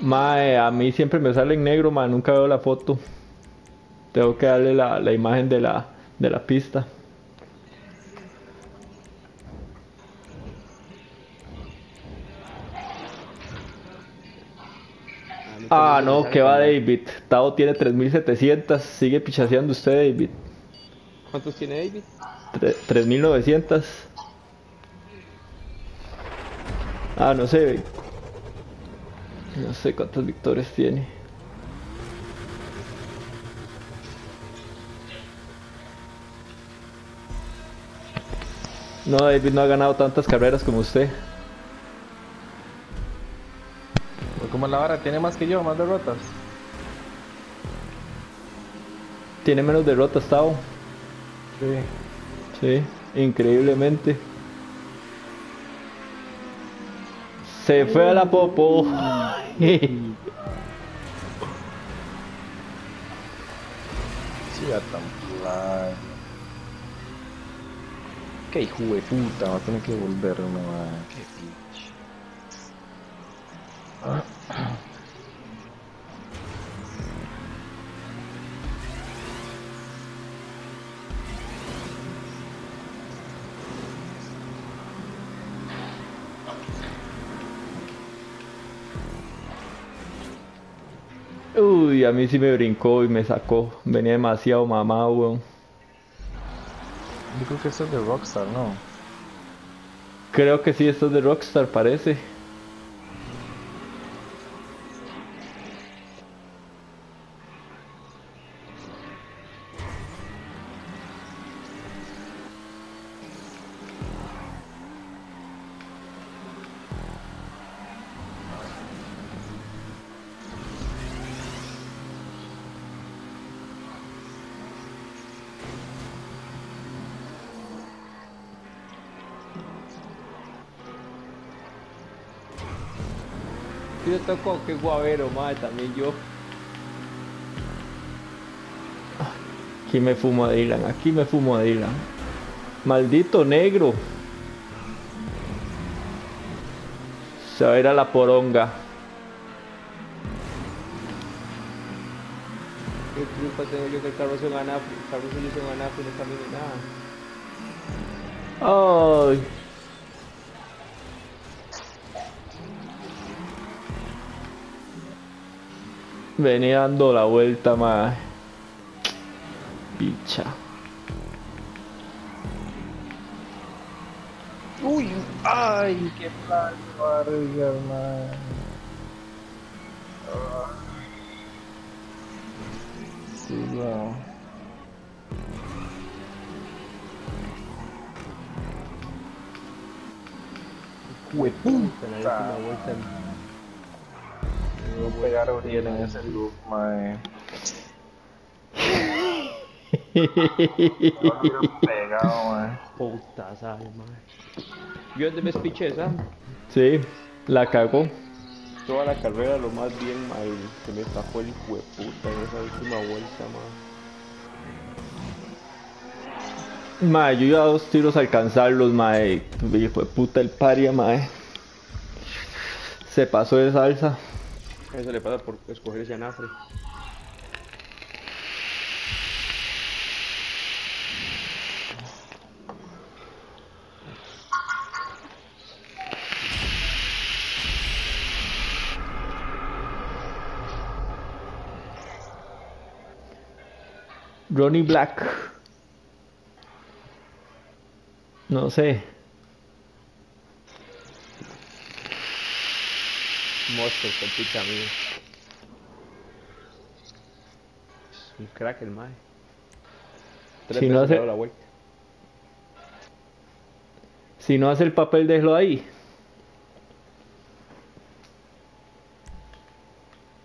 Mae, a mí siempre me sale en negro, mae, nunca veo la foto. Tengo que darle la, la imagen de la, de la pista. Ah, no, que va David. Tao tiene 3700. Sigue pichaseando usted, David. ¿Cuántos tiene David? Tre- 3900. Ah, no sé. No sé cuántas victorias tiene. No, David no ha ganado tantas carreras como usted. Pues como la vara tiene más que yo, más derrotas. Tiene menos derrotas, Tao. Sí. Sí, increíblemente. Se fue a la popo. Sí, tan plan. Qué hijo de puta, va a tener que volverme, man. Qué pinche. Uy, a mí sí me brincó y me sacó. Venía demasiado mamado, weón. Yo creo que esto es de Rockstar, ¿no? Creo que sí, esto es de Rockstar, parece. Tocó, qué guavero, madre, también yo. Aquí me fumo a Dylan, aquí me fumo a Dylan. Maldito negro. Se va a ir a la poronga. Qué culpa tengo yo que el carro se gana, el carro se gana, no camine nada. Ay. Venía dando la vuelta más. Picha. Uy, ay, qué plan, barriga, man. Sí, no. Puta, en la última vuelta. Voy a pegar a Uriel en ese loop, mae. pegado, mae. Puta. Yo de me espiché esa. Sí, la cagó. Toda la carrera lo más bien, madre. Se me zafó el hijo de puta en esa última vuelta, madre. Mae, yo iba a dos tiros a alcanzarlos, mae. Hijo de puta el paria, mae. Se pasó de salsa. Eso le pasa por escoger ese anafre. Ronnie Black. No sé. Mío. Es un crack el mae. Tres Si no hace- la vuelta. Si no hace el papel, déjalo ahí.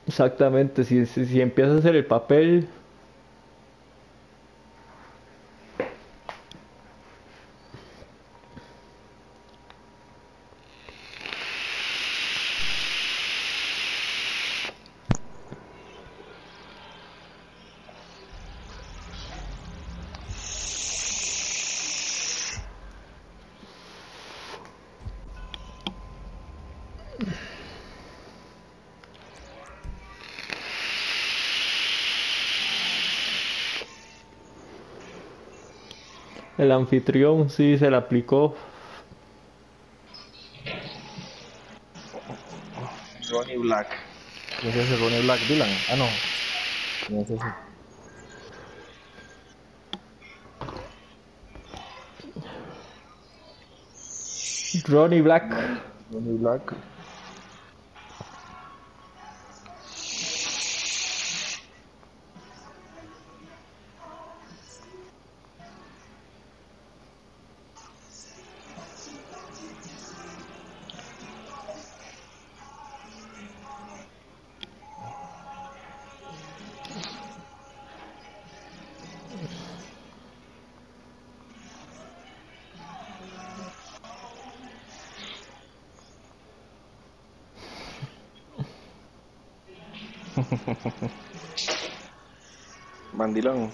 Exactamente, si, si, si empieza a hacer el papel, anfitrión sí se le aplicó. Ronnie Black. ¿Qué es ese Ronnie Black? Dylan. Ah, no. No es ese. Ronnie Black. Ronnie Black. Mandilón.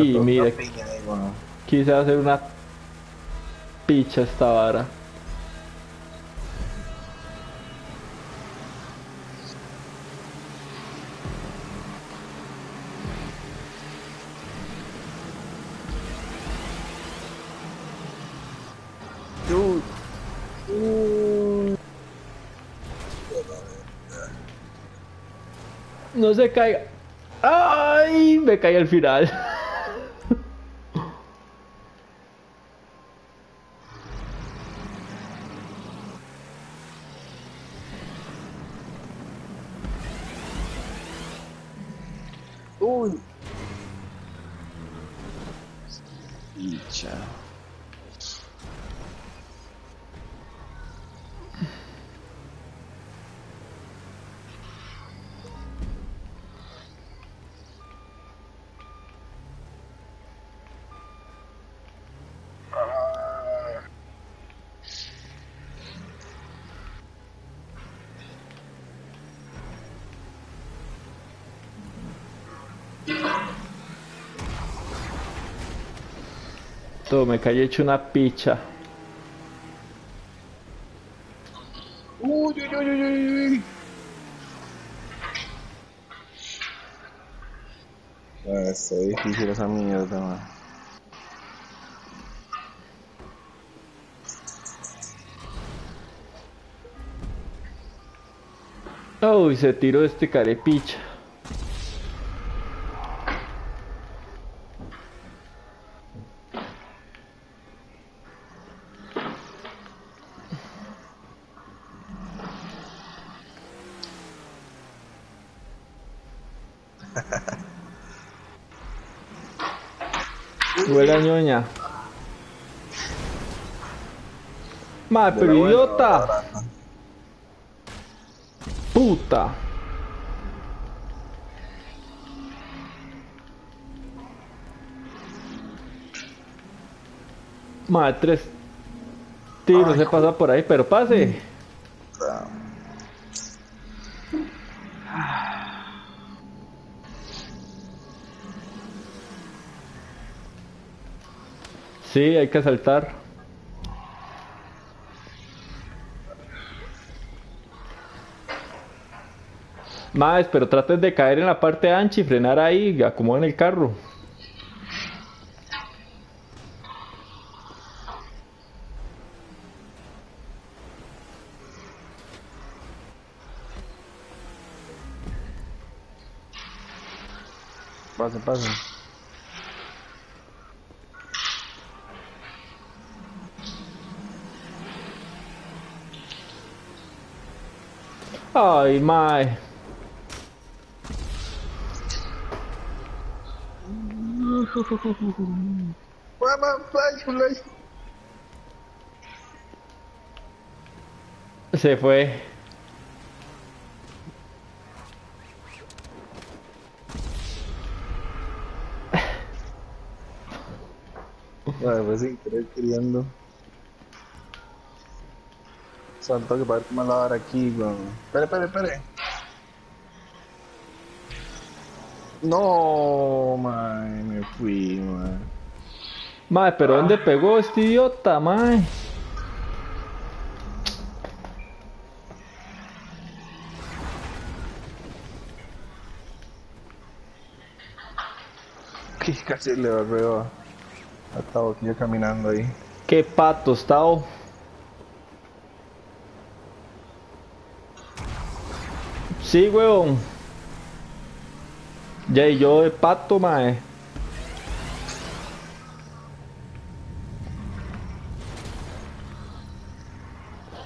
Y mira, quise hacer una picha esta vara. No se caiga. ¡Ay! Me caí al final. Todo, me caí hecho una picha. Uy, uy, uy, uy, uy, uy. Ah, está difícil esa mierda, man. Uy, se tiró este carepicha. Pero idiota. Puta. Madre, tres tiros Ay, se pasa por ahí, pero pase. Sí, hay que saltar. Más, pero traten de caer en la parte ancha y frenar ahí, acomoden el carro. Ay, mae. Flash. Se fue. Fue sin querer queriendo. Santo que para ver cómo la aquí, weón. Espere, espere, espere. No, mae, me fui, mae. Mae, pero ¿dónde pegó este idiota, mae? Que casi le veo a Tavo aquí caminando ahí. Qué pato, Tao. Sí, weón. Ya, y yo de pato, mae.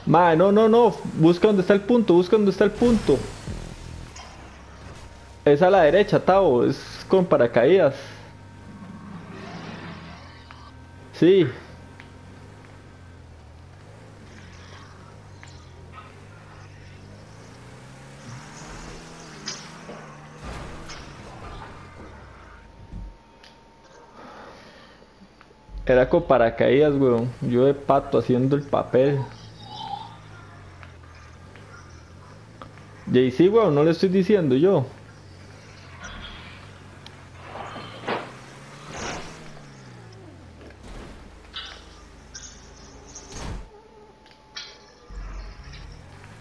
Mae, no, no, no. Busca dónde está el punto, busca dónde está el punto. Es a la derecha, Tao. Es con paracaídas. Sí. Era con paracaídas, weón. Yo de pato haciendo el papel. Sí, weón, no le estoy diciendo yo.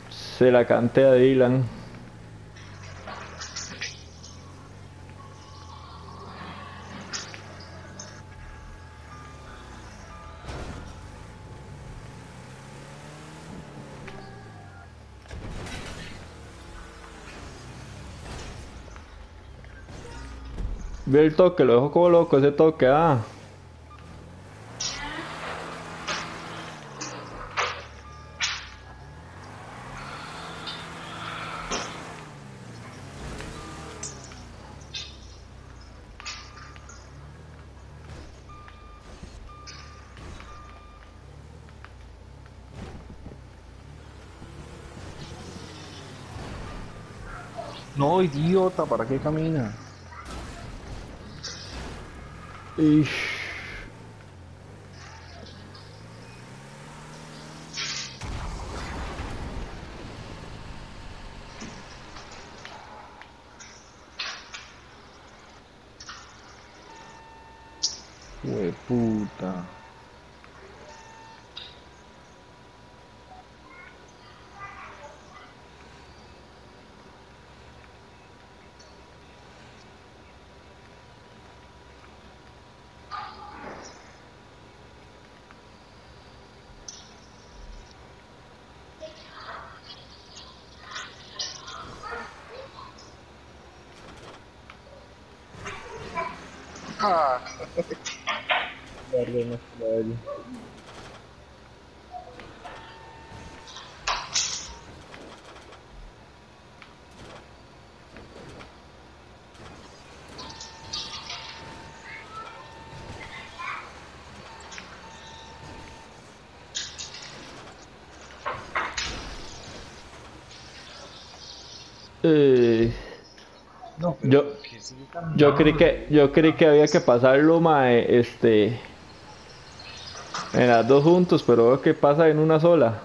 Se la canté a Dylan. Ve el toque, lo dejo como loco ese toque, ah. No, idiota, ¿para qué camina? Eesh. Guarda, Yo- creí que yo creí que había que pasarlo mae, este en las dos juntos, pero veo que pasa en una sola.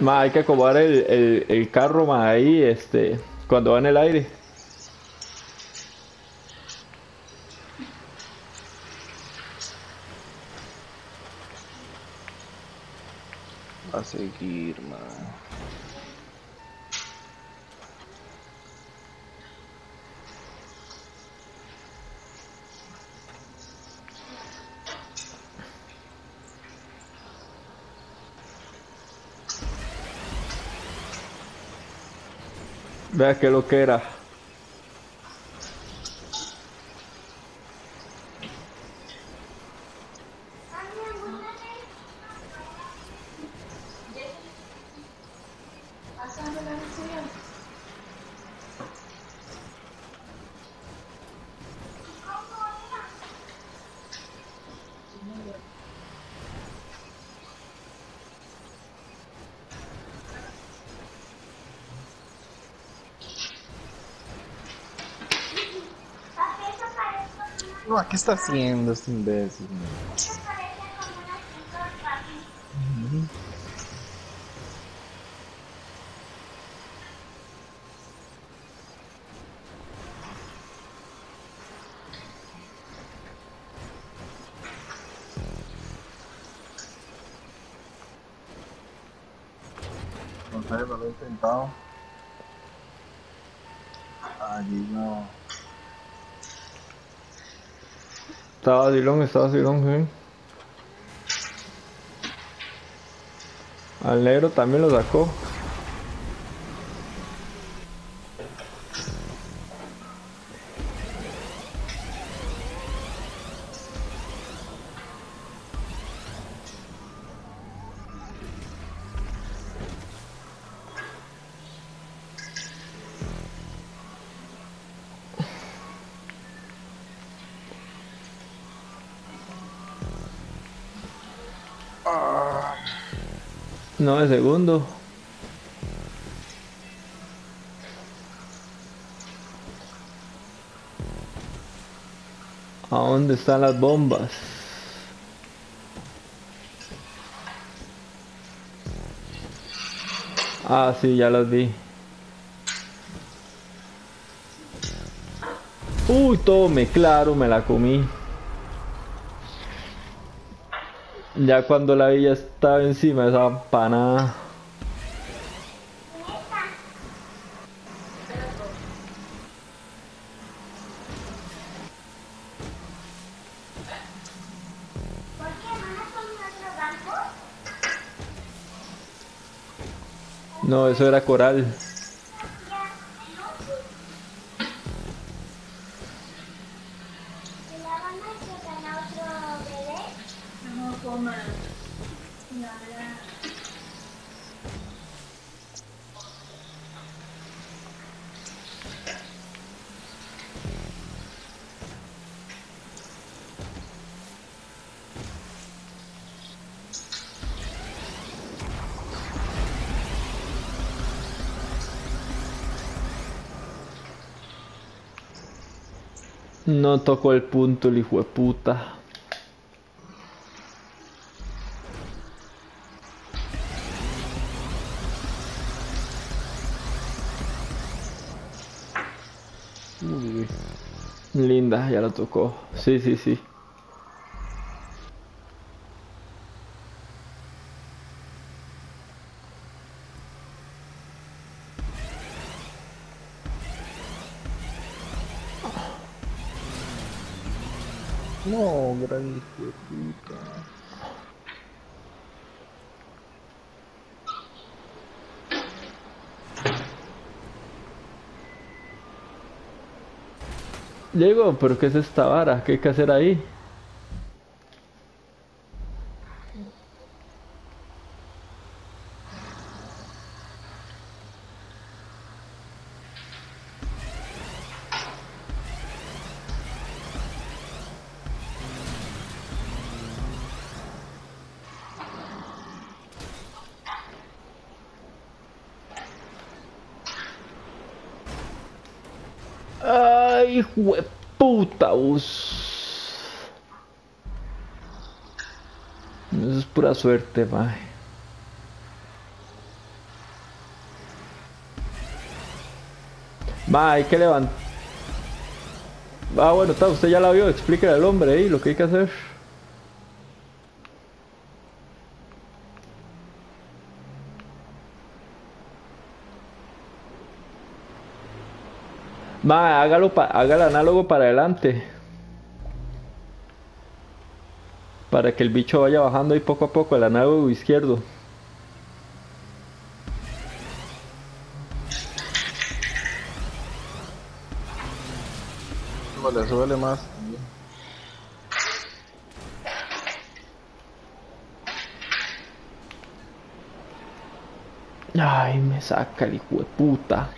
Ma, hay que acomodar el, el, el carro ma, ahí, este, cuando va en el aire. Vea que lo que era. Está haciendo este imbécil? man? No sé, lo Estaba Dilon, estaba Dilon, sí. Al negro también lo sacó. No, de segundo. ¿A dónde están las bombas? Ah, sí, ya las vi. Uy, tome, claro, me la comí. Ya cuando la vi ya estaba encima de esa panada. ¿Por qué van a comer otro banco? No, eso era coral. ¿Y la van a llevar a otro bebé? No coma. La verdad. No tocó el punto el hijo de puta. Linda, ya la tocó. Sí, sí, sí. no, gran hijo de puta. Diego, pero ¿qué es esta vara? ¿Qué hay que hacer ahí? Ay, hijo de puta, us. Eso es pura suerte, mae. Ma, hay que levantar. Ah, bueno, está, usted ya la vio, explíquele al hombre ahí lo que hay que hacer. Ma, hágalo pa- haga el análogo para adelante. para que el bicho vaya bajando ahí poco a poco el análogo izquierdo. Vale, suele más. Ay, me saca el hijo de puta.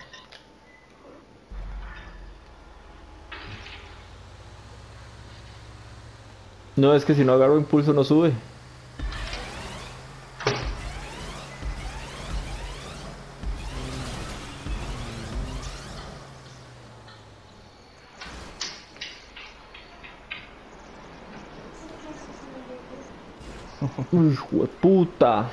No, es que si no agarro impulso no sube. Uy, hijo de puta.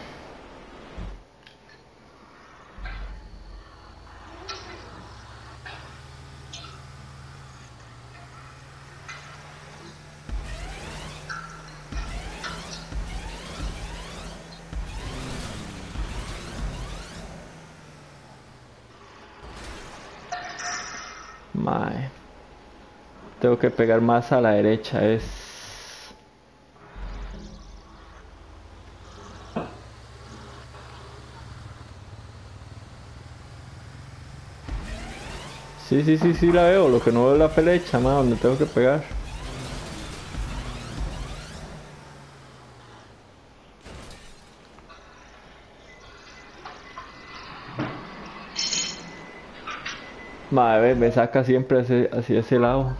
Mae. Que pegar más a la derecha, es... Sí, sí, sí, sí la veo, lo que no veo es la flecha, mae, donde tengo que pegar. Mae, ve, me saca siempre hacia, hacia ese lado.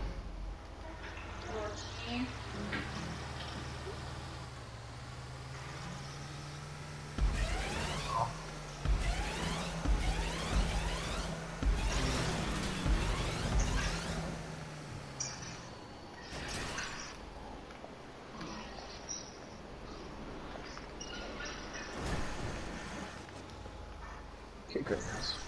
¿Qué crees?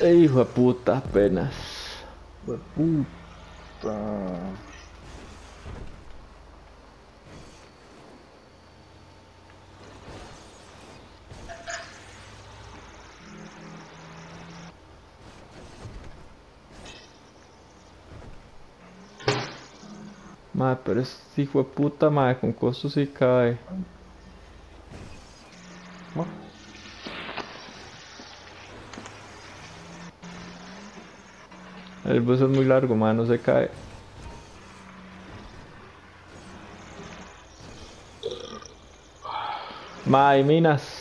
Eh, Hijo de puta, apenas. De puta. Madre, pero ese hijo de puta, madre, con costos sí cae. El bus es muy largo, madre, no se cae. Madre, minas.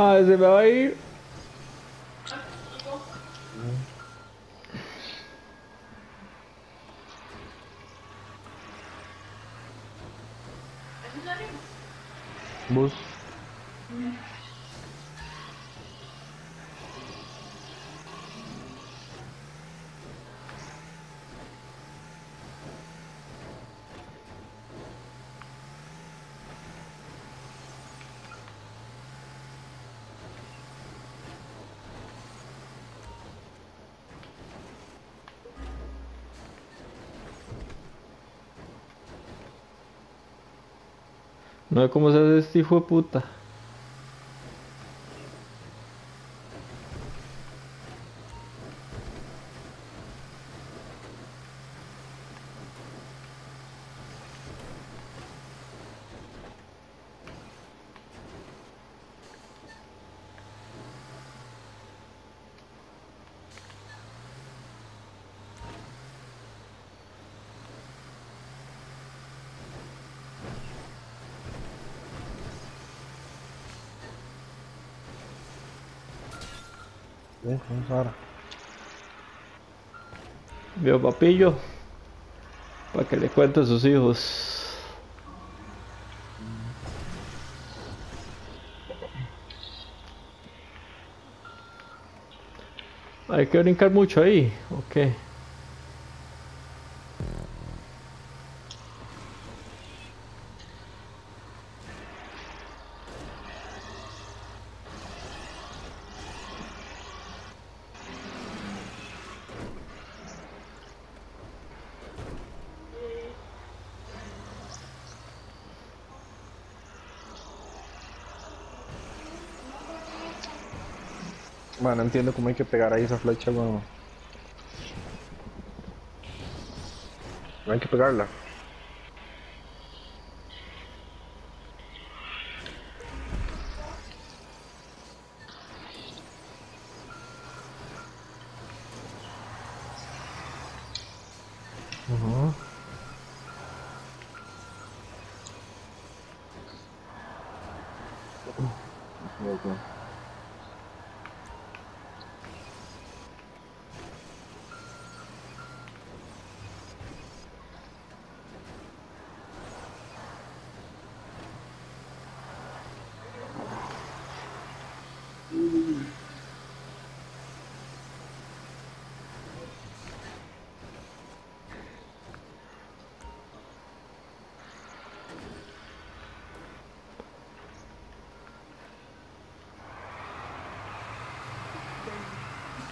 Madre, se me No sé cómo se hace este hijo de puta. Sí, vamos ahora. Vio papillo. Para que le cuente a sus hijos. Hay que brincar mucho ahí. Ok. Entiendo cómo hay que pegar ahí esa flecha, weón. No hay que pegarla. Ujú. Loco.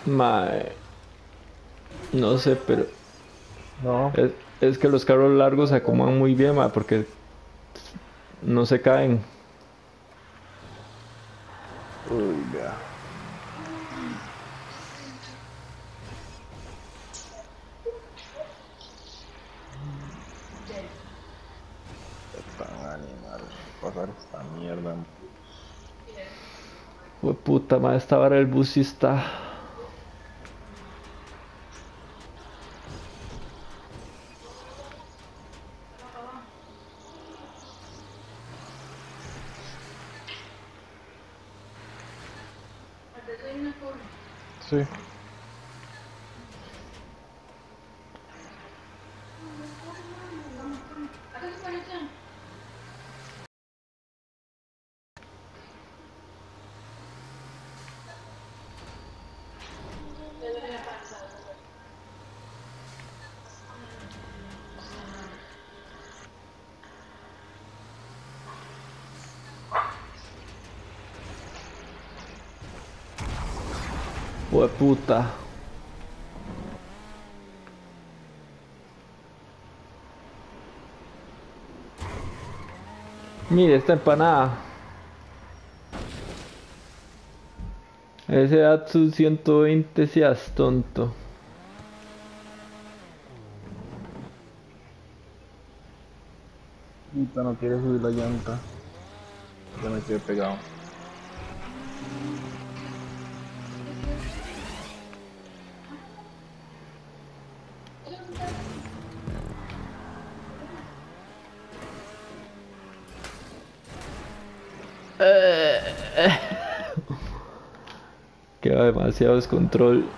Mae. No sé, pero No, es, es que los carros largos se acomodan muy bien, mae, porque no se caen. uy, vea. Tan animal, pasar esta mierda. Fue puta, mae, esta hora el bus sí está. Fue puta. Mire esta empanada. Ese Atsu 120 seas tonto. Puta, no quiere subir la llanta. Ya me quedé pegado. Demasiado descontrol.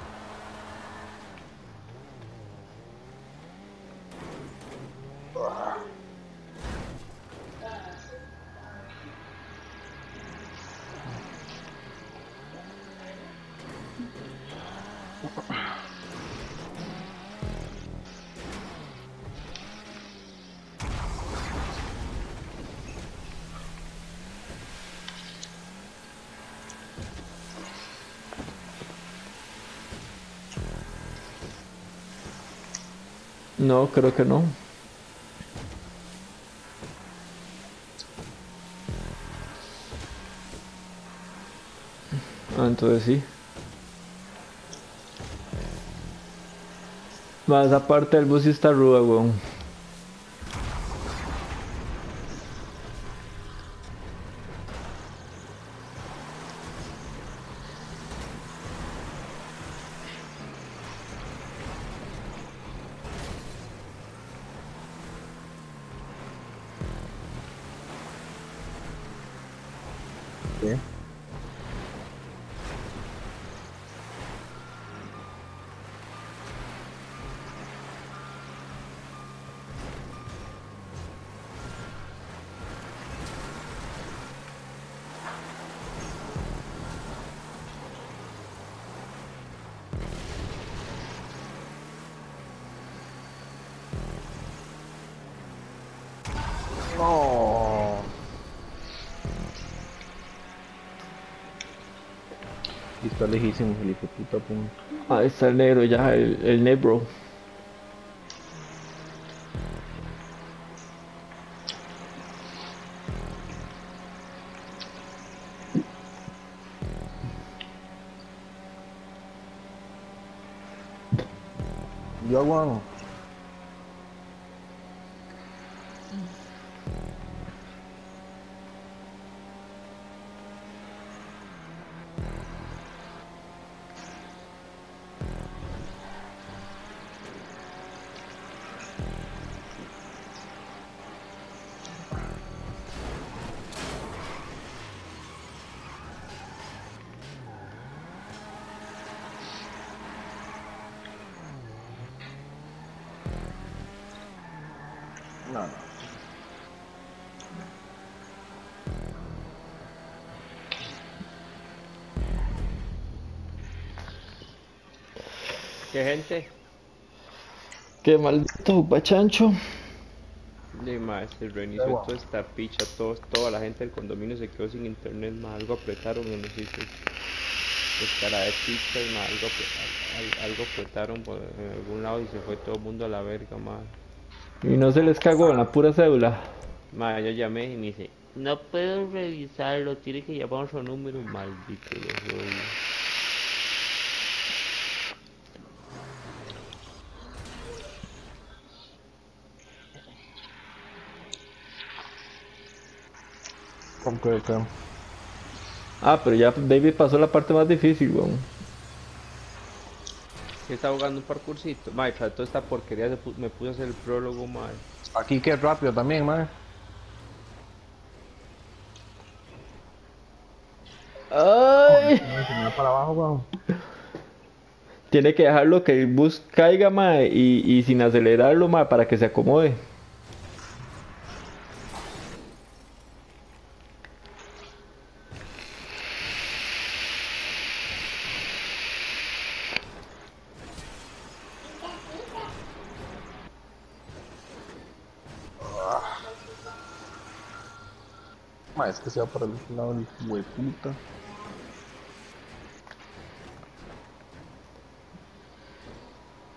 Creo que no. Ah, entonces sí. Más aparte el bus está ruda, weón. ¿Qué? No. Y está lejísimo Ahí está el negro ya, el, el negro. ¿Qué gente? Qué maldito bachancho. De más, se reinició Agua. toda esta picha, todos, toda la gente del condominio se quedó sin internet, más algo apretaron en los sitios. Escara de pizzas, más algo, apre- algo apretaron por en algún lado y se fue todo el mundo a la verga, más. Y no se les cagó en la pura cédula. Ma, yo llamé y me dice, no puedo revisarlo, tiene que llamar otro número, maldito los Ah, pero ya David pasó la parte más difícil, weón. ¿Qué está jugando un parkourcito? Ma, tras toda esta porquería se pu- me puse a hacer el prólogo, ma. Aquí que rápido también, man. Ay. Se va para abajo, weón. Tiene que dejarlo que el bus caiga, mae, y, y sin acelerarlo, mae, para que se acomode. Que se va para el otro lado el hueputa.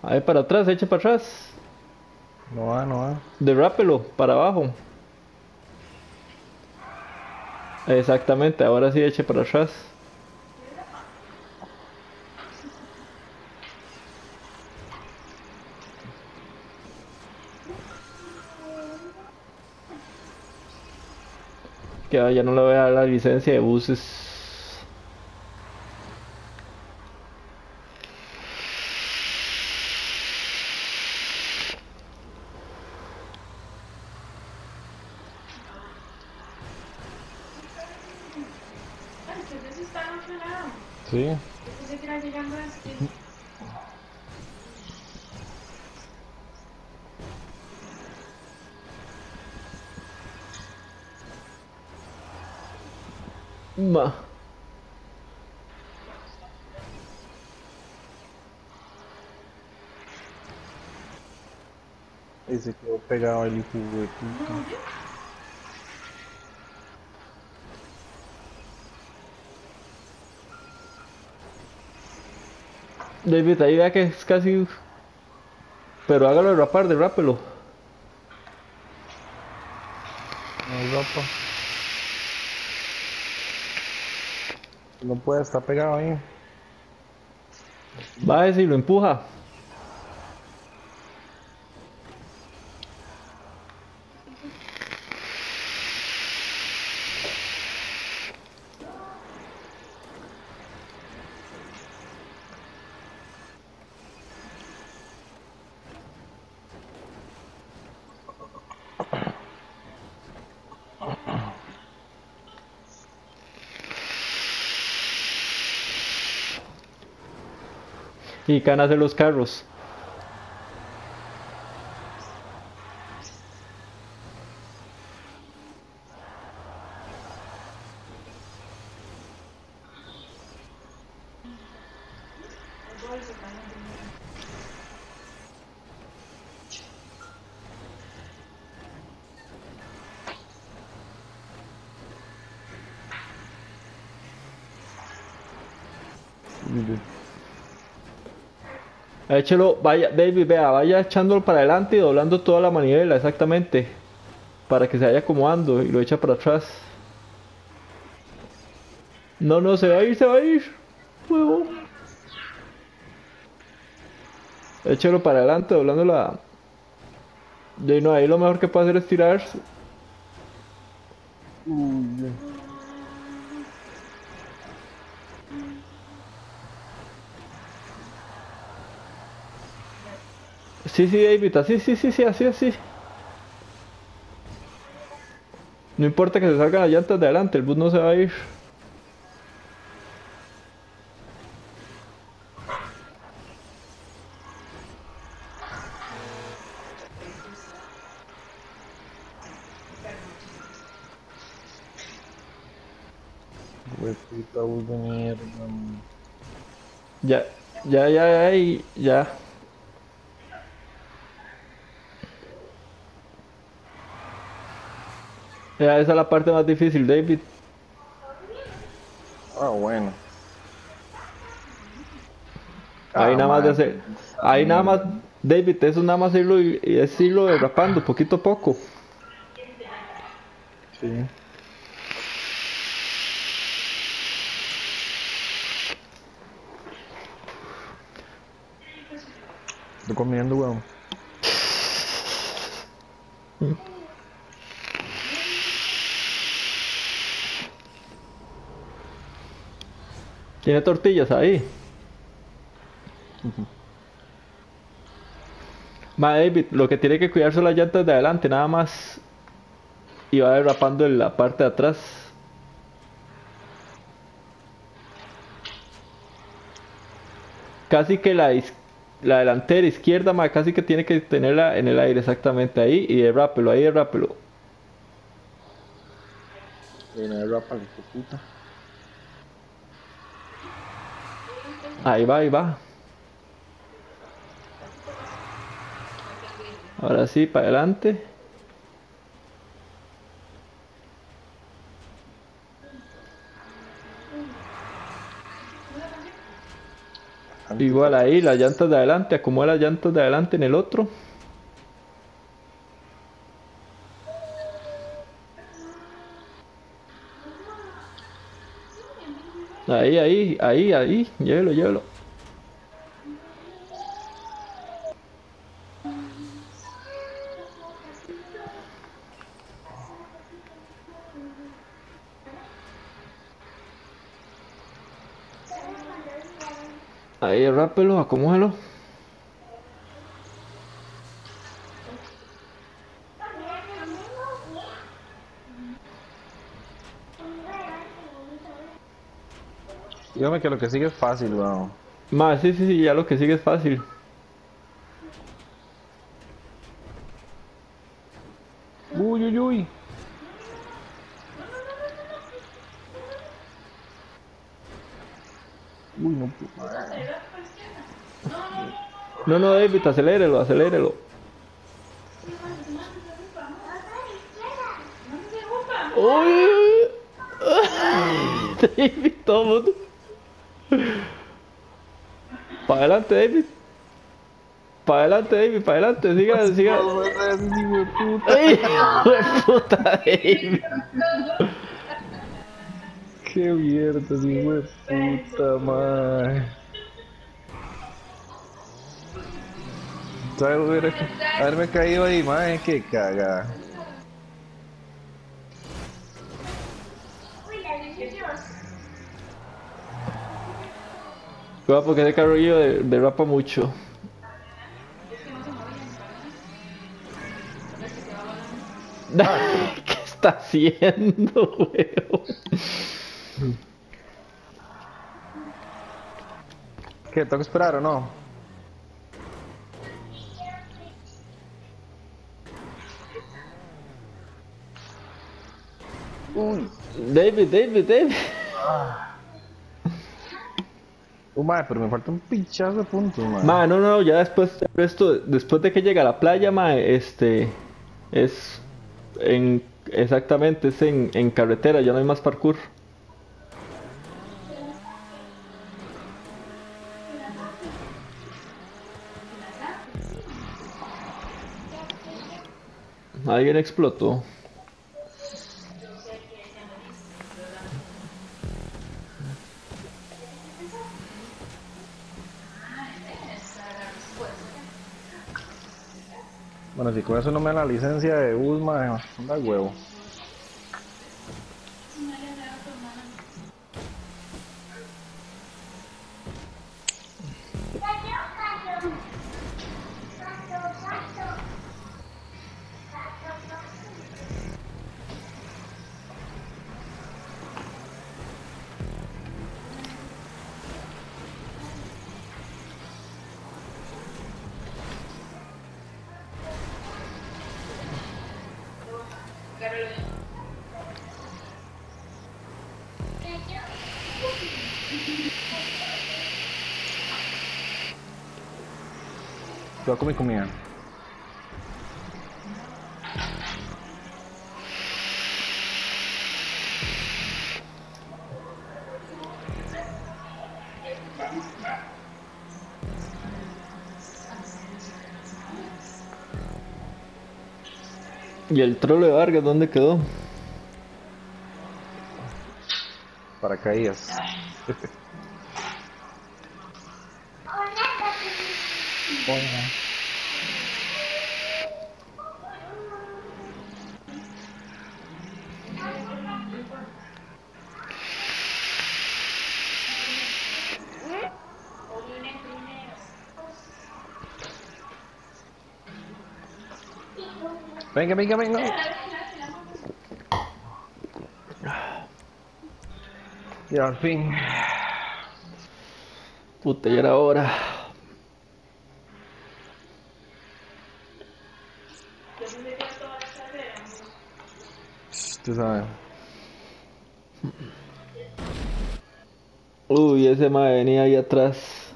A ver, para atrás, eche para atrás. No va, no va. Derrápelo, para abajo. Exactamente, ahora sí eche para atrás. Que ya no le voy a dar la licencia de buses. Lado. Sí. Yo pensé que era llegando a. Ma. Y se quedó pegado el hijo de puta. David, ahí vea que es casi. Pero hágalo de rapar, derrápelo. No hay No puede estar pegado ahí. Bájese y lo empuja. Canas de los carros. Échelo, vaya, David, vea, vaya echándolo para adelante y doblando toda la manivela, exactamente. Para que se vaya acomodando y lo echa para atrás. No, no, se va a ir, se va a ir. Huevo. Échelo para adelante, doblando la... De no, ahí lo mejor que puede hacer es tirarse. Sí, sí, David, así, sí, sí, sí, así, así. No importa que se salgan las llantas de adelante, el bus no se va a ir. Hueputa bus de mierda. Ya, ya, ya, ya, ya. Esa es la parte más difícil, David. Ah, bueno. Ahí Ah, nada más de hacer. Ahí nada más, David, eso nada más irlo y y es irlo derrapando poquito a poco. Sí. Estoy comiendo, weón. Tiene tortillas ahí. Ma David, lo que tiene que cuidar son las llantas de adelante, nada más. Y va derrapando en la parte de atrás. Casi que la, la delantera izquierda, ma, casi que tiene que tenerla en el aire exactamente ahí y derrápelo, ahí derrápelo. Viene de rapa, hijo de puta. Ahí va, ahí va. Ahora sí, para adelante. Igual ahí, las llantas de adelante, acomoda las llantas de adelante en el otro. Ahí, ahí, ahí, ahí, llévelo, llévelo. Ahí, rápelo, acomódalo. Dígame que lo que sigue es fácil, weón. Más, sí, sí, sí, ya lo que sigue es fácil. Uy, uy, uy. Uy, no. pu- No, no, David, acelérelo, acelérelo. Uy. David, todo mundo. Para adelante, David. Para adelante, David, para adelante, siga, siga. Hijo de puta. ¡Ay, hijo de puta, David! Qué mierda, hijo de puta, man. ¿Sabes? Haberme caído ahí, man, qué caga. Cuidado porque ese carrillo de- derrapa mucho. ¿Qué está haciendo, weón? ¿Qué? ¿Tengo que esperar o no? David, David, David. Oh, madre, pero me falta un pinchazo de puntos, madre. Madre, no, no, ya después del resto, después de que llega a la playa, madre, este. Es. En, exactamente, es en, en carretera, ya no hay más parkour. Alguien explotó. Bueno, si con eso no me da la licencia de Usma, anda huevo. Mi comida. ¿Y el trolo de Vargas dónde quedó? Paracaídas. Venga, venga, venga. Y al fin. Puta, ya era hora. Tú sabes. Uy, ese mae venía ahí atrás.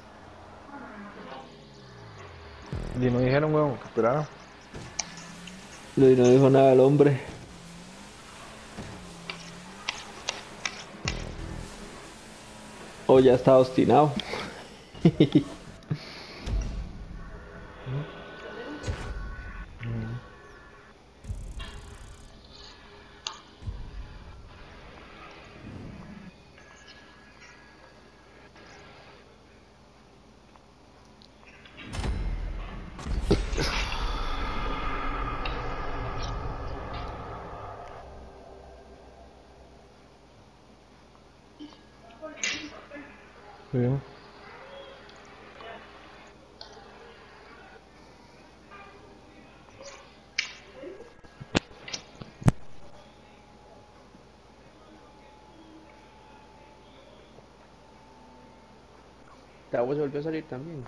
Y no dijeron, weón, que esperaba. Y no dijo nada el hombre. O ya está obstinado. Tavo se volvió a salir también.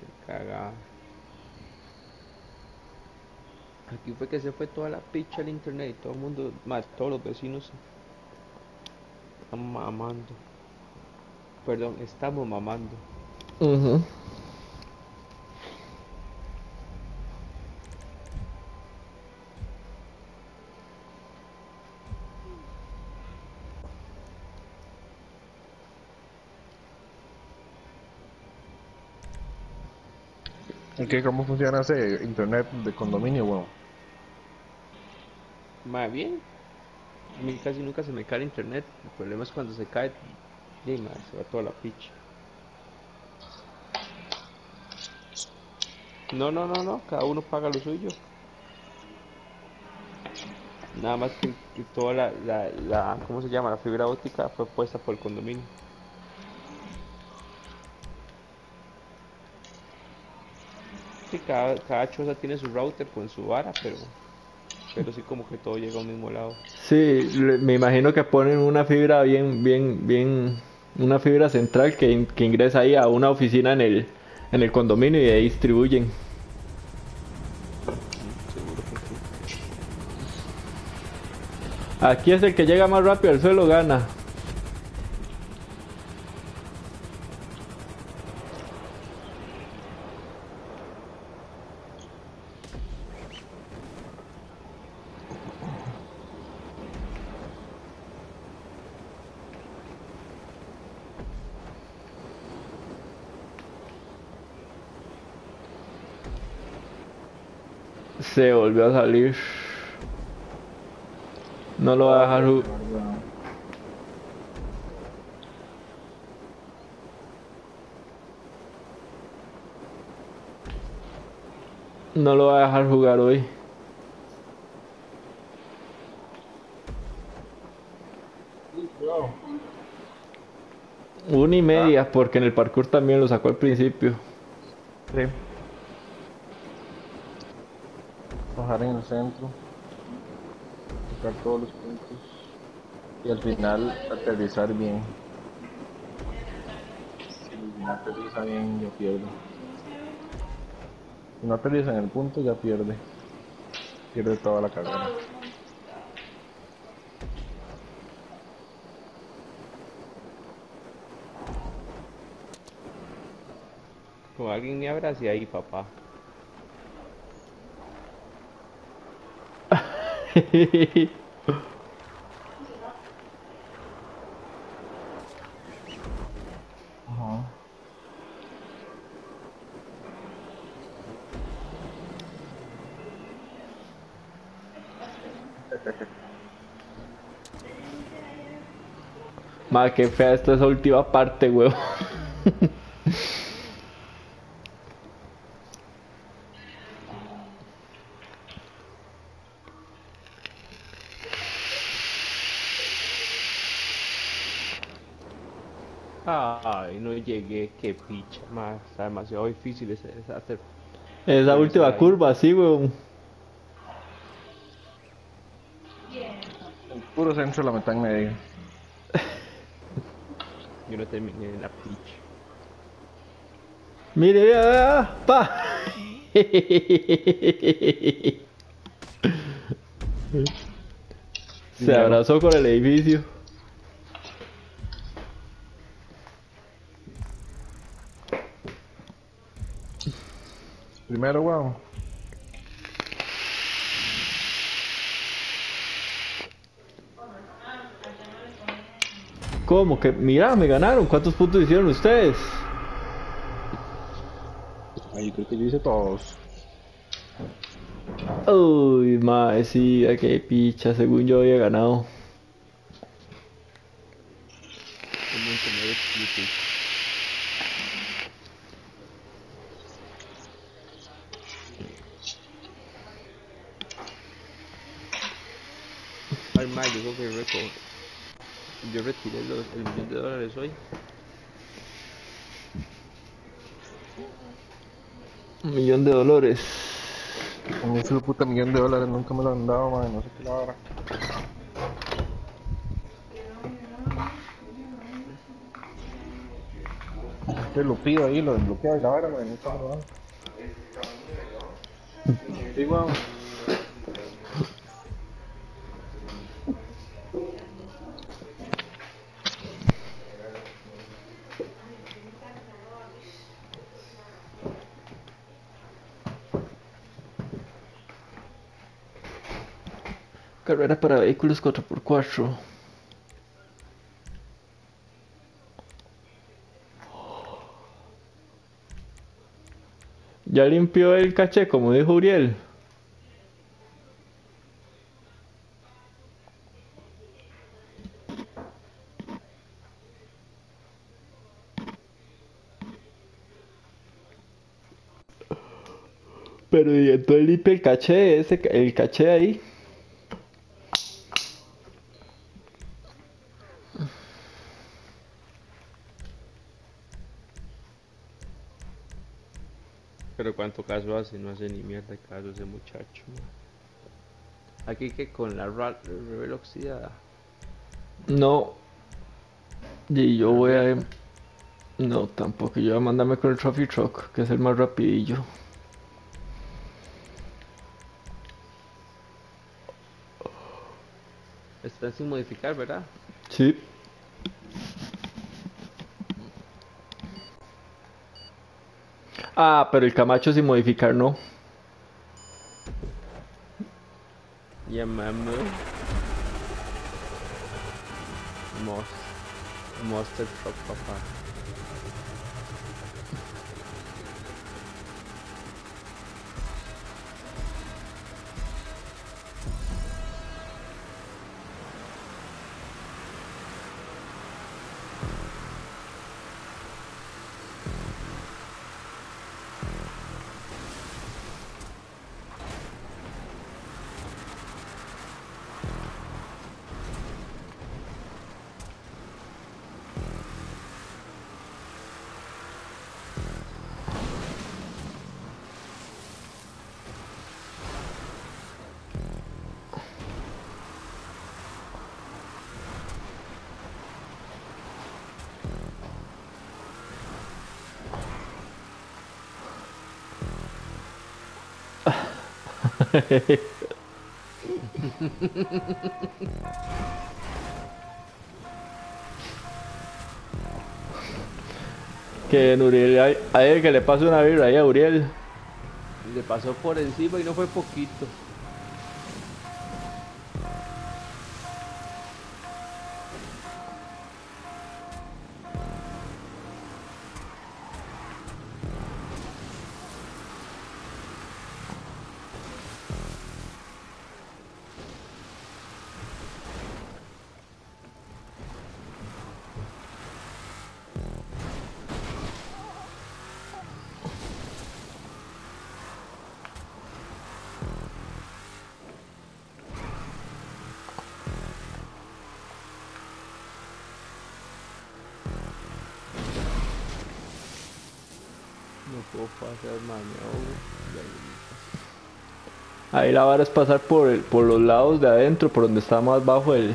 Qué cagada. Aquí fue que se fue toda la picha al internet y todo el mundo, más todos los vecinos están mamando. Perdón, estamos mamando. ¿Y qué? ¿Cómo funciona ese internet de condominio, weón? Más bien. A mí casi nunca se me cae el internet. El problema es cuando se cae. Y ma, se va toda la picha. No, no, no, no. Cada uno paga lo suyo. Nada más que, que toda la, la, la, ¿cómo se llama? La fibra óptica fue puesta por el condominio. Sí, cada, cada choza tiene su router con su vara, pero, pero sí como que todo llega a un mismo lado. Sí, me imagino que ponen una fibra bien, bien, bien, una fibra central que, que ingresa ahí a una oficina en el, en el condominio y ahí distribuyen. Aquí es el que llega más rápido al suelo gana. Volvió a salir. No lo va a dejar ju- No lo va a dejar jugar hoy. Una y media, porque en el parkour también lo sacó al principio. Sí. Bajar en el centro. Tocar todos los puntos. Y al final aterrizar bien. Si no aterriza bien, ya pierde. Si no aterriza en el punto, ya pierde. Pierde toda la carrera. Con alguien me abrace ahí, papá. Ajá. Madre, qué fea esta esa última parte, weón. Ay, no llegué, qué picha, más. Está demasiado difícil ese, ese hacer. Esa última curva, sí, weón. El puro centro, la mitad en medio. Yo no terminé en la picha. Mire, vea, vea, pa. Se abrazó con el edificio. Primero, weón. ¿Cómo que? Mira, me ganaron. ¿Cuántos puntos hicieron ustedes? Ahí creo que yo hice todos. Uy, madre, sí, ay, qué picha. Según yo había ganado. Como un tener explique. Ay, ma, yo creo que reco- Yo retiré los, el millón de dólares hoy. Un millón de dólares. A mí ese puta millón de dólares dado, madre. No sé qué la hora. Te lo pido ahí, lo desbloqueo y la vara, madre. Me lo dan. Sí, weón. Para vehículos 4x4. Ya limpió el caché, como dijo Uriel. Pero y entonces limpia el caché, ese, el caché ahí. Caso hace, no hace ni mierda de caso ese muchacho. Aquí que con la rebel oxidada. No. Y yo voy a... No, tampoco. Yo voy a mandarme con el Trophy Truck, que es el más rapidillo. Está sin modificar, ¿verdad? Sí. Ah, pero el Camacho sin modificar no. Llamamos Monster, Monster Truck papá. que Uriel, hay, hay que le pase una vibra ahí a Uriel. Le pasó por encima y no fue poquito. Ahí la vara es pasar por, el, por los lados de adentro, por donde está más bajo el...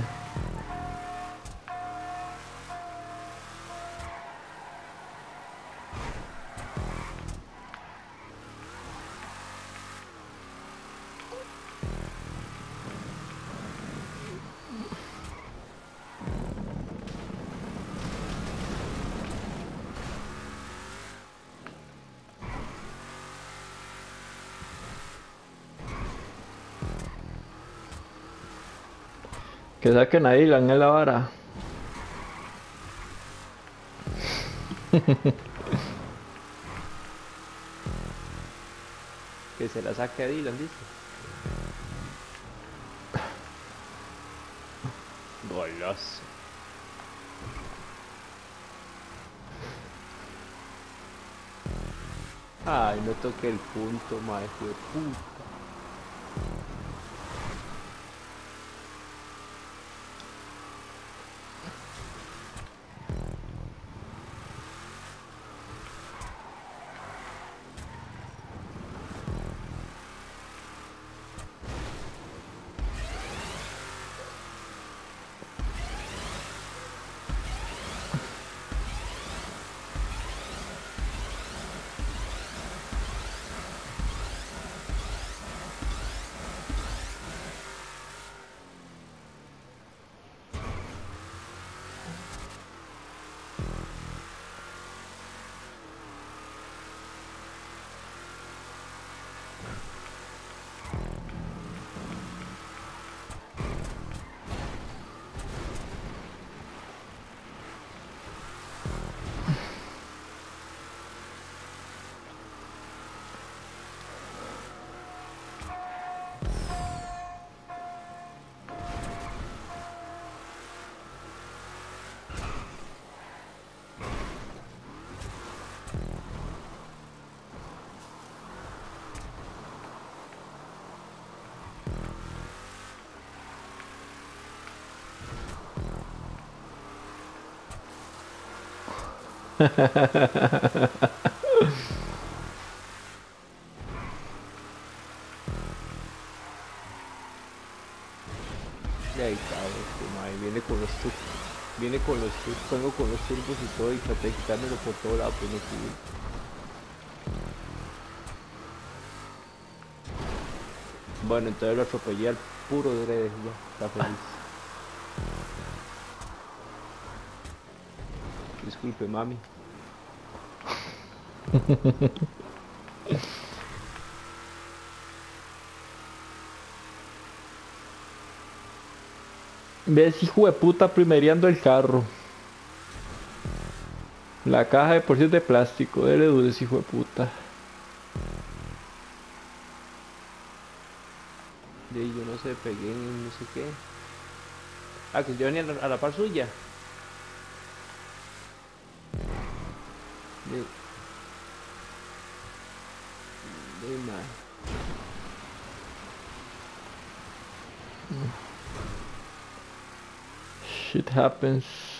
Que saquen a Dylan en la vara. Que se la saque a Dylan, dice. Goloso. Ay, no toqué el punto, madre de puta. Y ahí cabrón, este mae viene con los turbos. Viene con los turbos, vengo con los turbos y todo y traté de quitármelo por todo lado, pues no pude. Bueno, entonces lo atropellé al puro drede, ya, está feliz. Disculpe, mami. Ves, hijo de puta, primereando el carro. La caja de por sí es de plástico, dele dures, hijo de puta. De yo no sé, pegué en no sé qué. Ah, que yo venía a la par suya. Happens.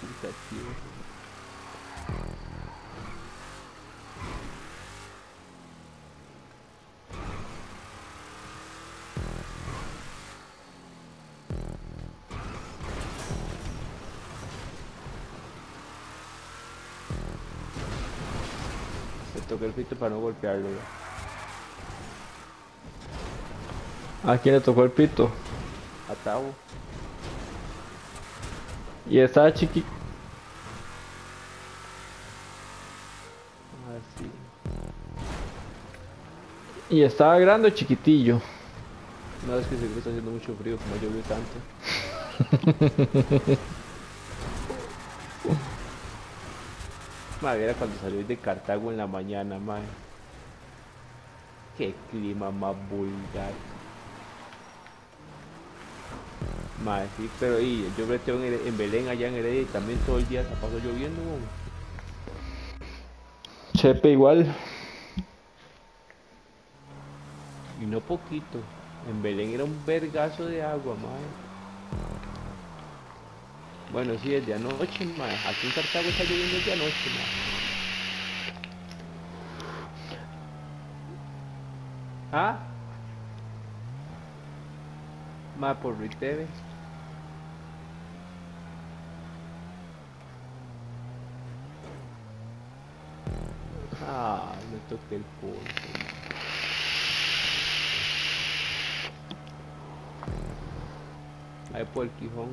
Expectativa. Le toqué el pito para no golpearlo. ¿A quién le tocó el pito? A Tavo. Y estaba chiqui... Así. Y estaba grande o chiquitillo. No, es que seguro está haciendo mucho frío, como llovió tanto. Madre, era cuando salió de Cartago en la mañana, madre. Qué clima más vulgar. Madre, sí, pero y yo breteo en, Belén, allá en Heredia, y también todo el día se pasó lloviendo, weón. Chepe igual. Y no poquito. En Belén era un vergazo de agua, madre. Bueno, sí, desde anoche, madre. Aquí en Cartago está lloviendo desde anoche, madre. ¿Ah? Madre, por Riteve. Ah, me toqué el pulso. Ahí por el Quijón.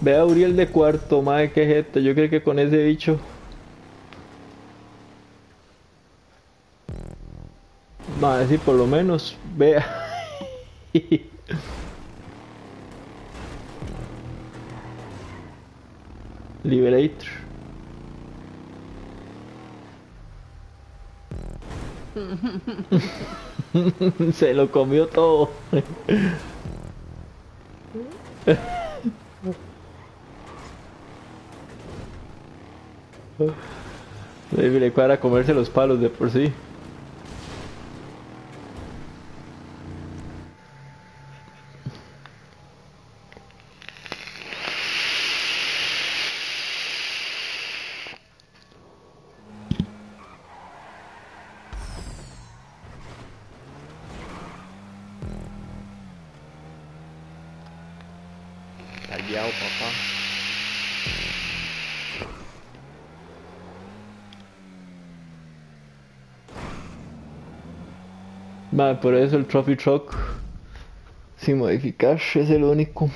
Ve a Uriel de cuarto, madre, qué jeta. Yo creo que con ese bicho. Madre, sí, por lo menos. Vea. Se lo comió todo. Baby le cuadra comerse los palos de por sí. Callao, papá. Madre, por eso el Trophy Truck sin modificar es el único.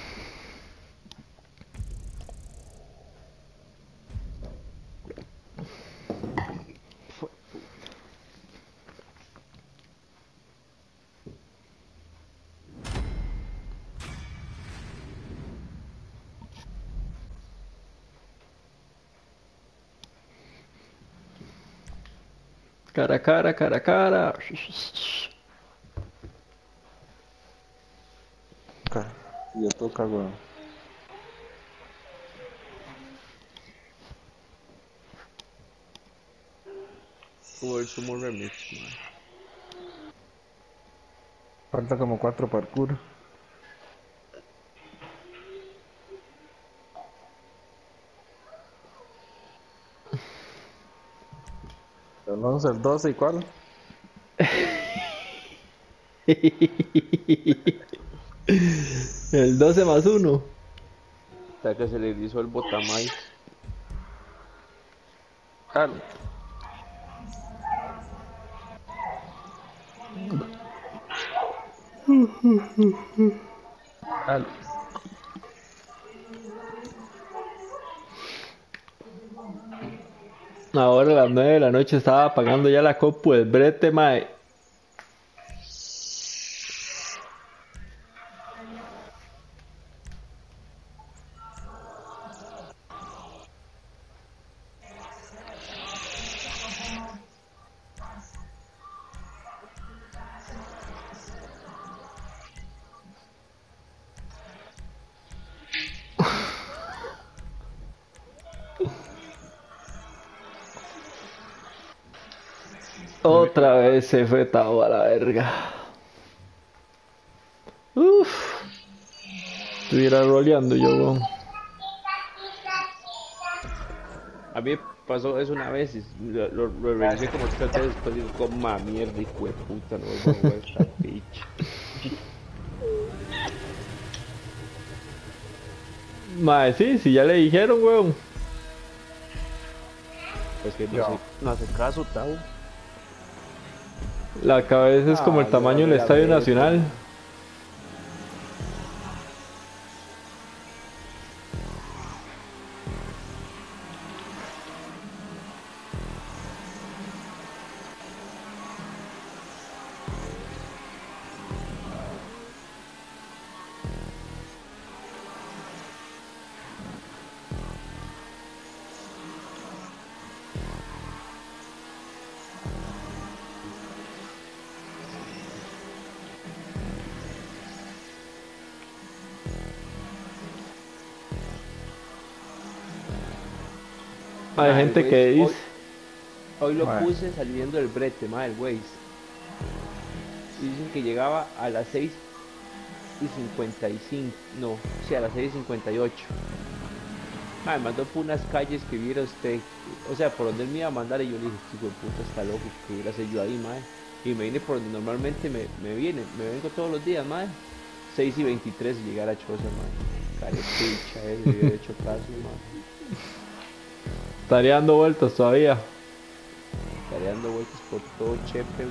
Cara cara, cara cara. Ya toca, weón. Como el sumo remix, man. Falta como cuatro parkour. El 11, el 12 y cuál? El 12 más 1. Hasta que se le hizo el botamay. Jalo. Jalo. Ahora a las 9 de la noche estaba apagando ya la copu del brete, mae. Otra vez se fue Tao a la verga. Estuviera roleando yo, weón. A mí me pasó eso una vez y lo, lo, lo revisé como tres veces después digo, coma mierda, hijo de puta, no vuelvo a jugar esta bitch. Mae, sí, si ya le dijeron, weón. Pues que no Yo, sé. no hace caso, Tau. La cabeza es como Ah, el tamaño del Estadio Nacional. Gente que hoy- dice... Hoy lo Mae. puse saliendo del brete, madre, el Waze. Y dicen que llegaba a las 6 y 55. No, sí, a las 6 y 58. Madre, mandó por unas calles que viera usted. O sea, por donde él me iba a mandar. Y yo le dije, hijo de puta, está loco. Que hubiera sido yo ahí, madre. Y me vine por donde normalmente me, me viene. Me vengo todos los días, madre. 6 y 23 y llegar a Choza, madre. Carepicha, eh, hubiera hecho caso, madre. Estaría dando vueltas todavía. Estaré dando vueltas por todo Chepe,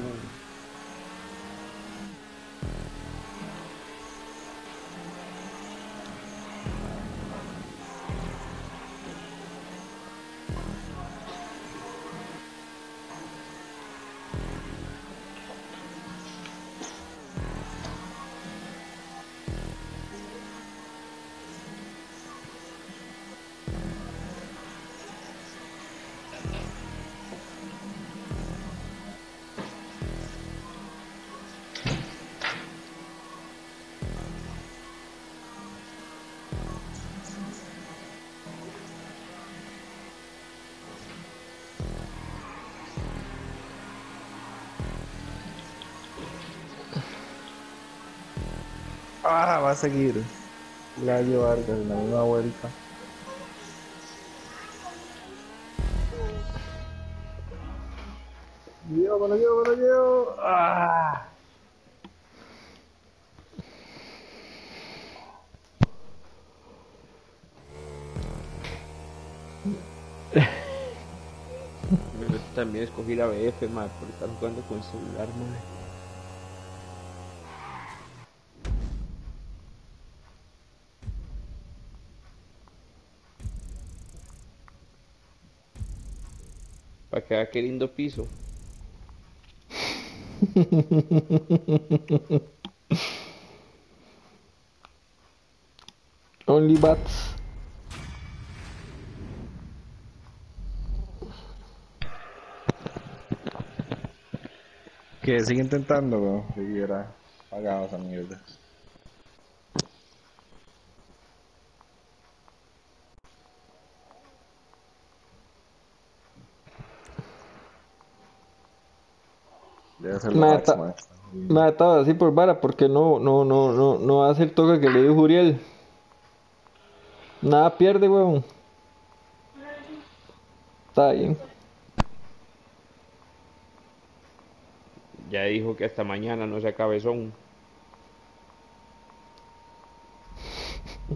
va a seguir. Gladio Vargas en la misma vuelta. Yo, me lo llevo, me lo llevo. Ah. Yo también escogí la BF, madre, por estar jugando con el celular, madre. Vea qué lindo piso. Only bats. Que sigue intentando, bro. Si hubiera pagado esa Me ha atado así por vara porque no, no, no, no, no hace el toque que le dio Juriel. Nada pierde, weón. Está bien. Ya dijo que hasta mañana no sea cabezón.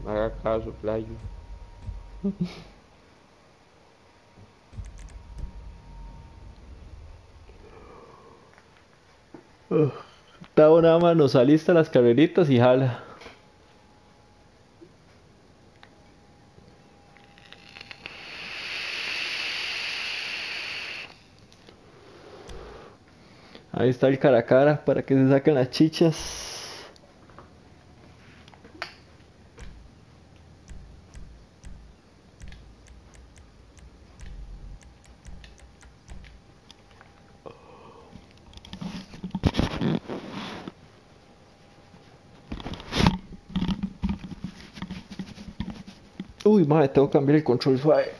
Haga caso, playo. Tavo nada más nos alista las carreritas y jala. Ahí está el cara a cara para que se saquen las chichas. tengo que cambiar el control suave.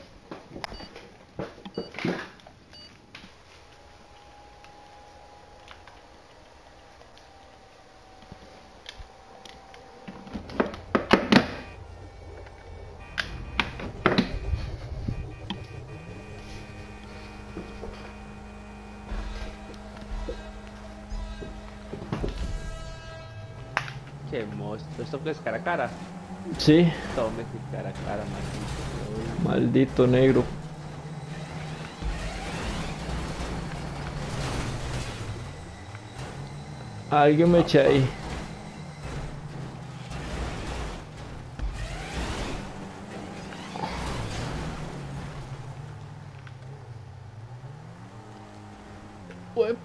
Qué monstruo, esto es cara a cara. Sí, Tome su cara a cara, maldito. maldito negro. Alguien me echa ahí.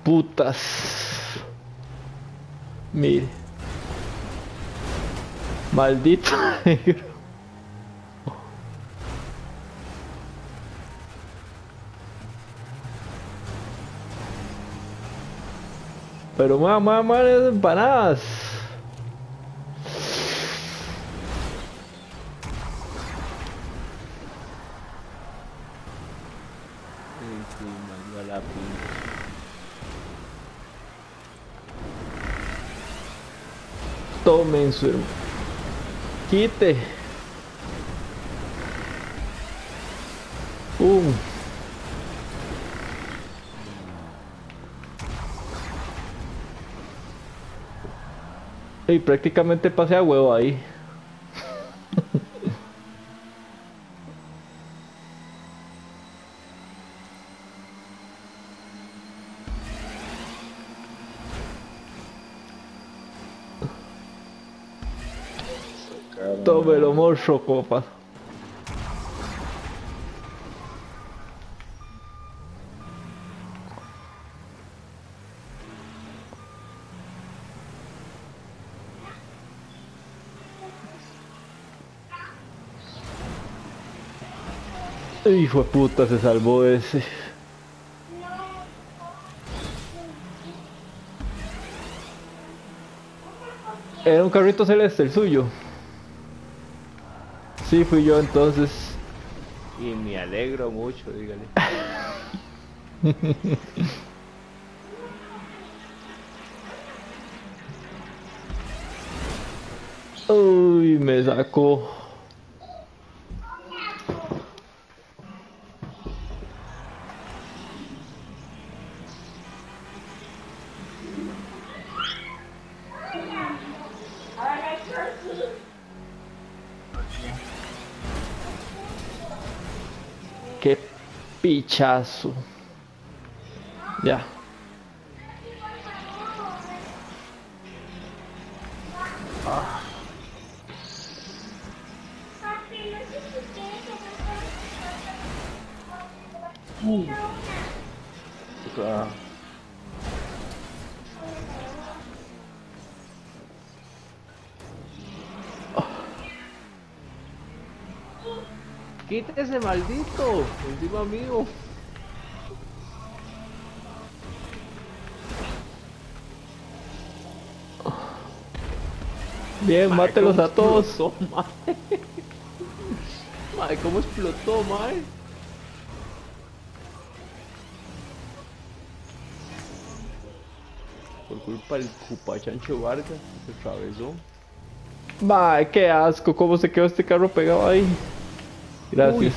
Putas. Mire. Maldito negro. Pero más, más, más empanadas. Tomen su hermano. Quite. Y prácticamente pasé a huevo ahí. Sacaron, Copa. Hijo de puta, se salvó ese. Era un carrito celeste el suyo. Sí, fui yo entonces. Y me alegro mucho, dígale. Uy, me sacó. Pichazo. Ya. Quieres que Ah, Quítese, maldito. Encima mío. Bien, mátelos a todos. Mae. Mae, ¿cómo explotó, mae? Por culpa del cupachancho Vargas, se atravesó. Ay, qué asco, cómo se quedó este carro pegado ahí. Gracias.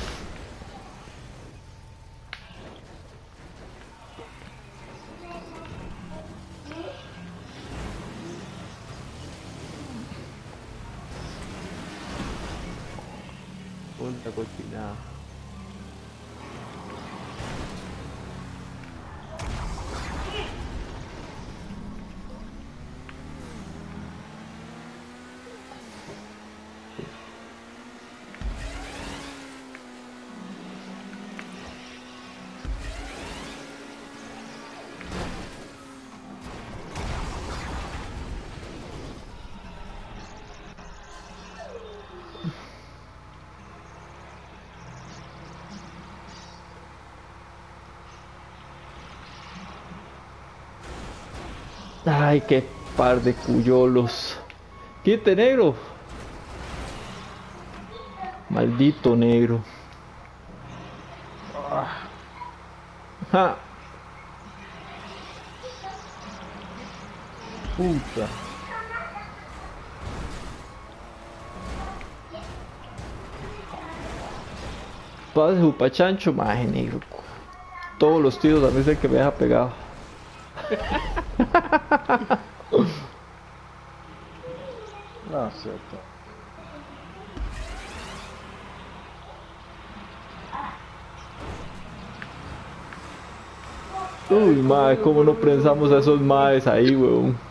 Ay, qué par de cuyolos. Quite negro. Maldito negro. Ja. puta. Pase Jupachancho, maje negro. Todos los tiros a mí es el que me deja pegado. No, cierto. Uy, madre, cómo no pensamos a esos maes ahí, weón.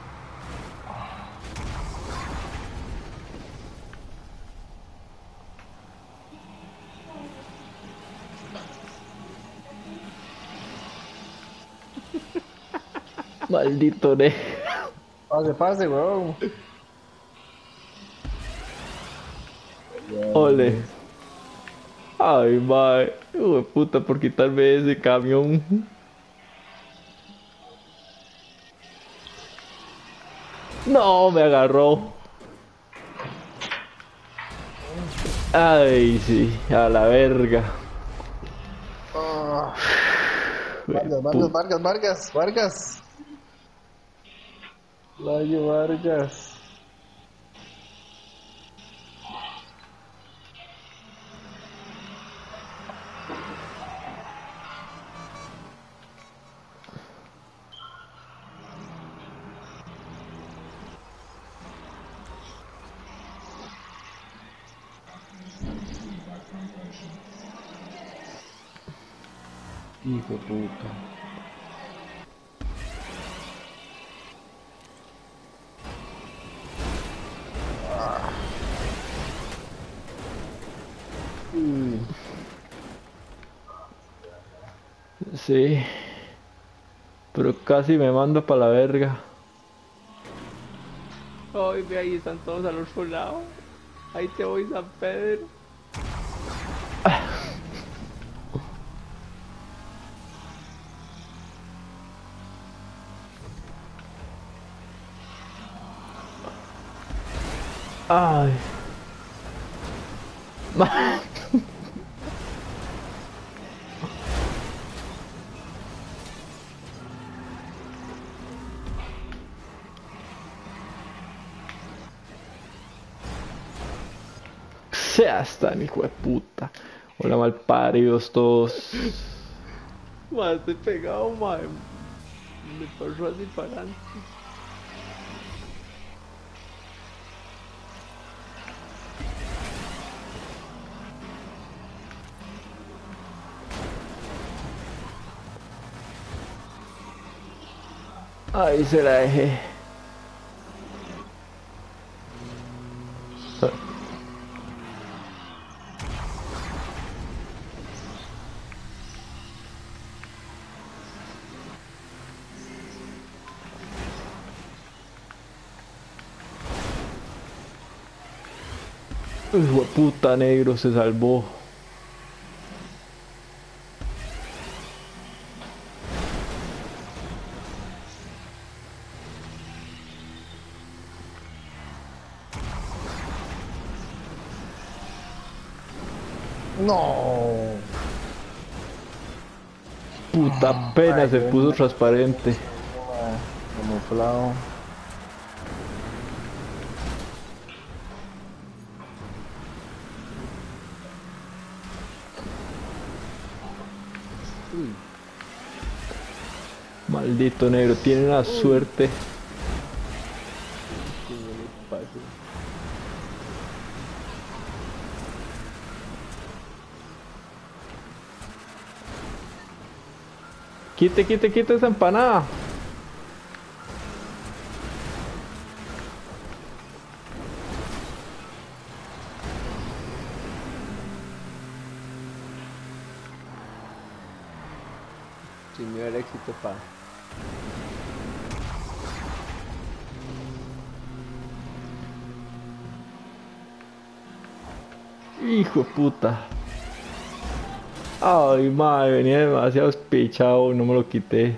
Maldito ne. Pase, pase, weón. Ole. Ay, mae. Hijo de puta por quitarme ese camión. No, me agarró. Ay, sí, a la verga. De Vargas, Vargas, Vargas, Vargas, Vargas. Layo Vargas. Hijo Sí. Pero casi me mando para la verga. Ay, ve ahí están todos al otro lado. Ahí te voy, San Pedro. Seas tan hijo de puta. Hola malparidos todos. Madre, estoy pegado, madre. Me pasó así para adelante. Ahí se la dejé. De puta negro se salvó. No. Puta pena se puso transparente. Camuflado. Maldito negro, tiene una suerte. Quite, quite, quite esa empanada. Sin miedo al éxito, pa. Hijo de puta. Ay, madre, venía demasiado espichado, no me lo quité.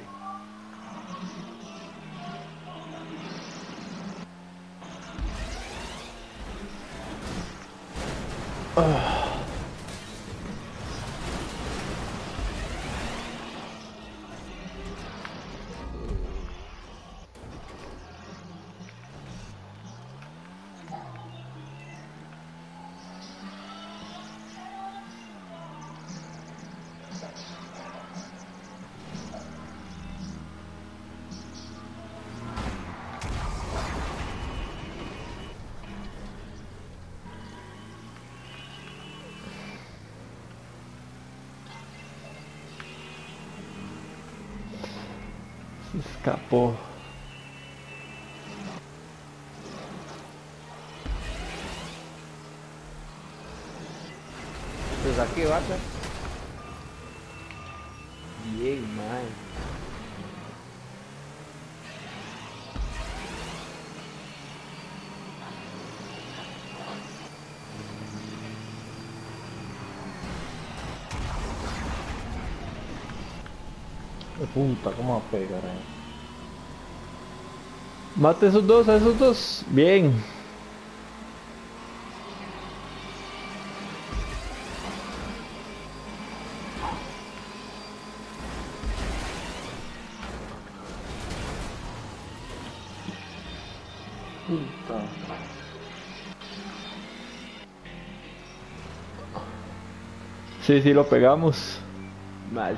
Pegar? Mate a esos dos, a esos dos. Bien. Sí, sí, lo pegamos.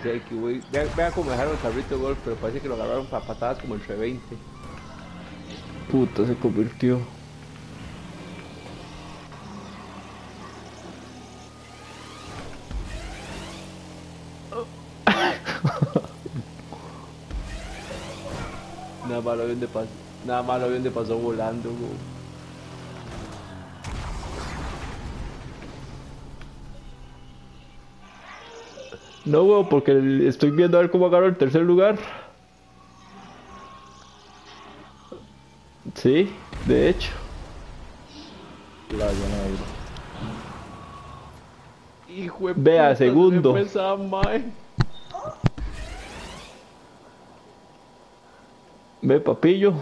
Sé que güey. Vean, vean cómo dejaron el carrito de golf, pero parece que lo agarraron para patadas como entre 20. Puta, se convirtió. Nada más lo avión de pasó. Nada más lo avión de pasó volando, güey. No, weón, porque estoy viendo a ver cómo agarro el tercer lugar. Sí, de hecho. La. Hijo de Vea, puta, segundo. Ve, papillo.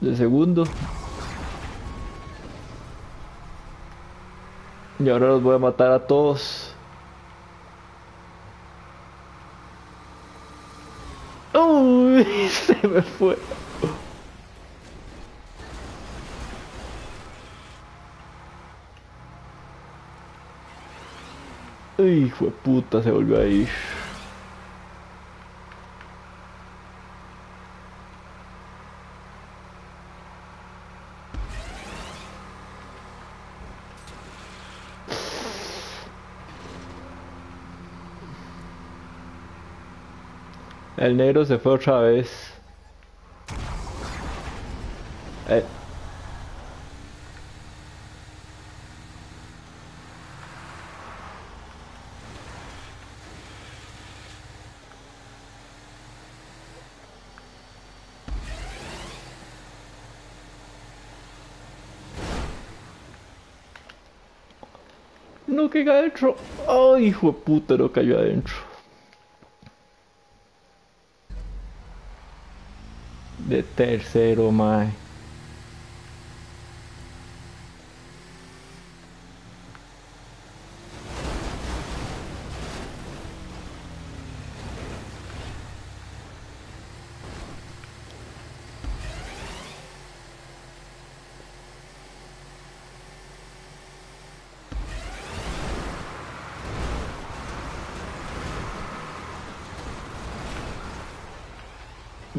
De segundo. Y ahora los voy a matar a todos. Uy, se me fue. Uy, de puta, se volvió a ir. El negro se fue otra vez. Eh, no caiga adentro. Ay, hijo de puta, no cayó adentro. De tercero,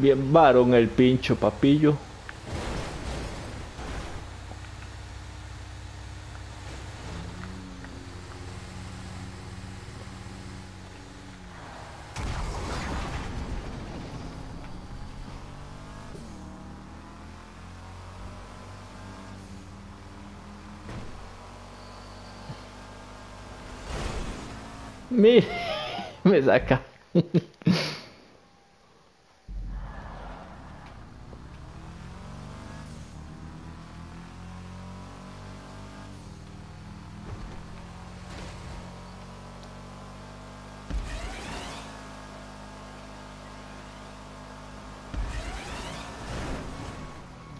Bien el pincho, papillo. Me, me saca.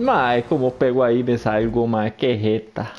Mae, como pego ahí me salgo, mae, que jeta.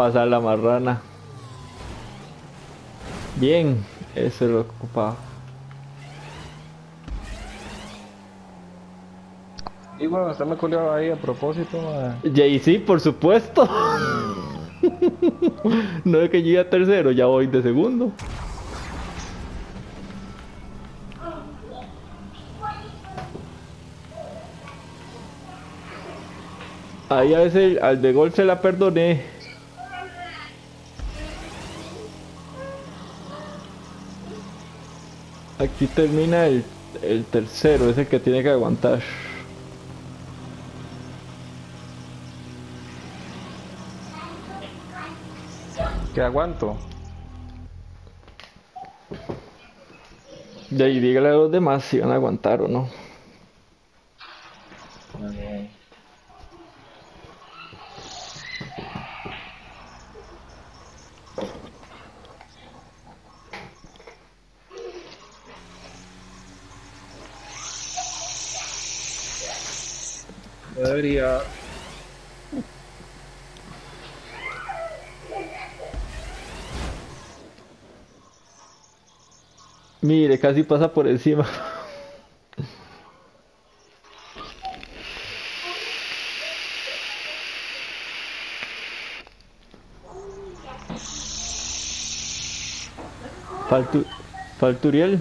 Pasar la marrana. Bien, eso es lo que ocupaba. Y bueno, usted me culió ahí a propósito. Jay-Z, por supuesto. no es que llegue a tercero, ya voy de segundo. Ahí a veces al de gol se la perdoné. Aquí termina el, el tercero, es el que tiene que aguantar. ¿Qué aguanto? De ahí dígale a los demás si van a aguantar o no. Yo debería. Mire, casi pasa por encima. Faltu, Falturiel.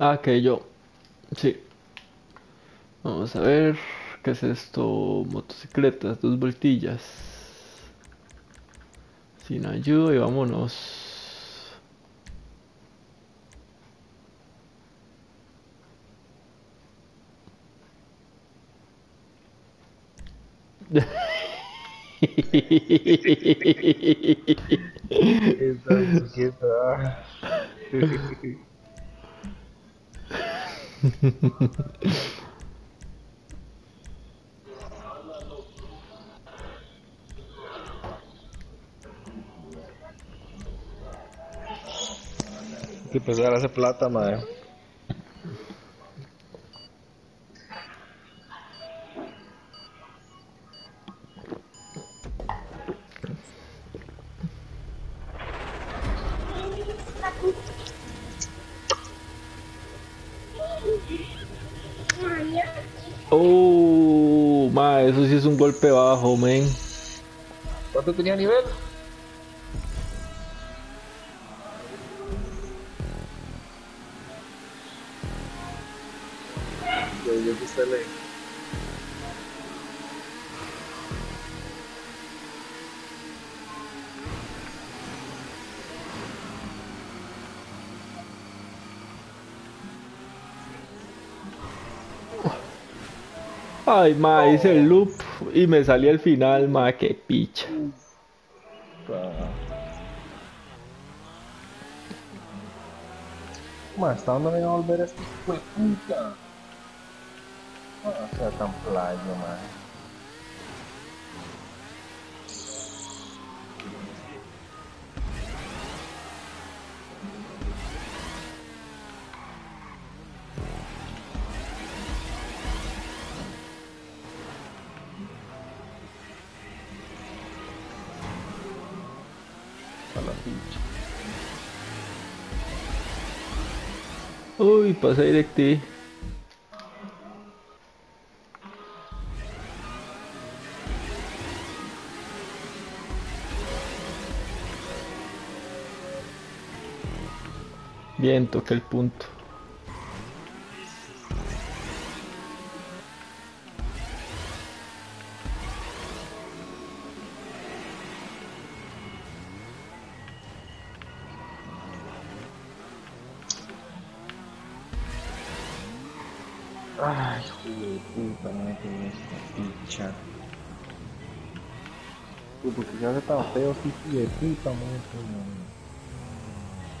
Ah, que yo. Sí. Vamos a ver. ¿Qué es esto? Motocicletas, dos voltillas. Sin ayuda y vámonos. que empezar a hacer plata, madre. trabajo, men. ¿Cuánto tenía nivel? Yo, yo quise leer. Ay, ma, hice el loop y me salí al final, ma, qué picha. Ma, ¿hasta dónde me va a volver este puta? Ah, sea tan playo, ma. Uy, pasé DirecTV. Bien, toqué el punto. Porque ya se este hijo de puta.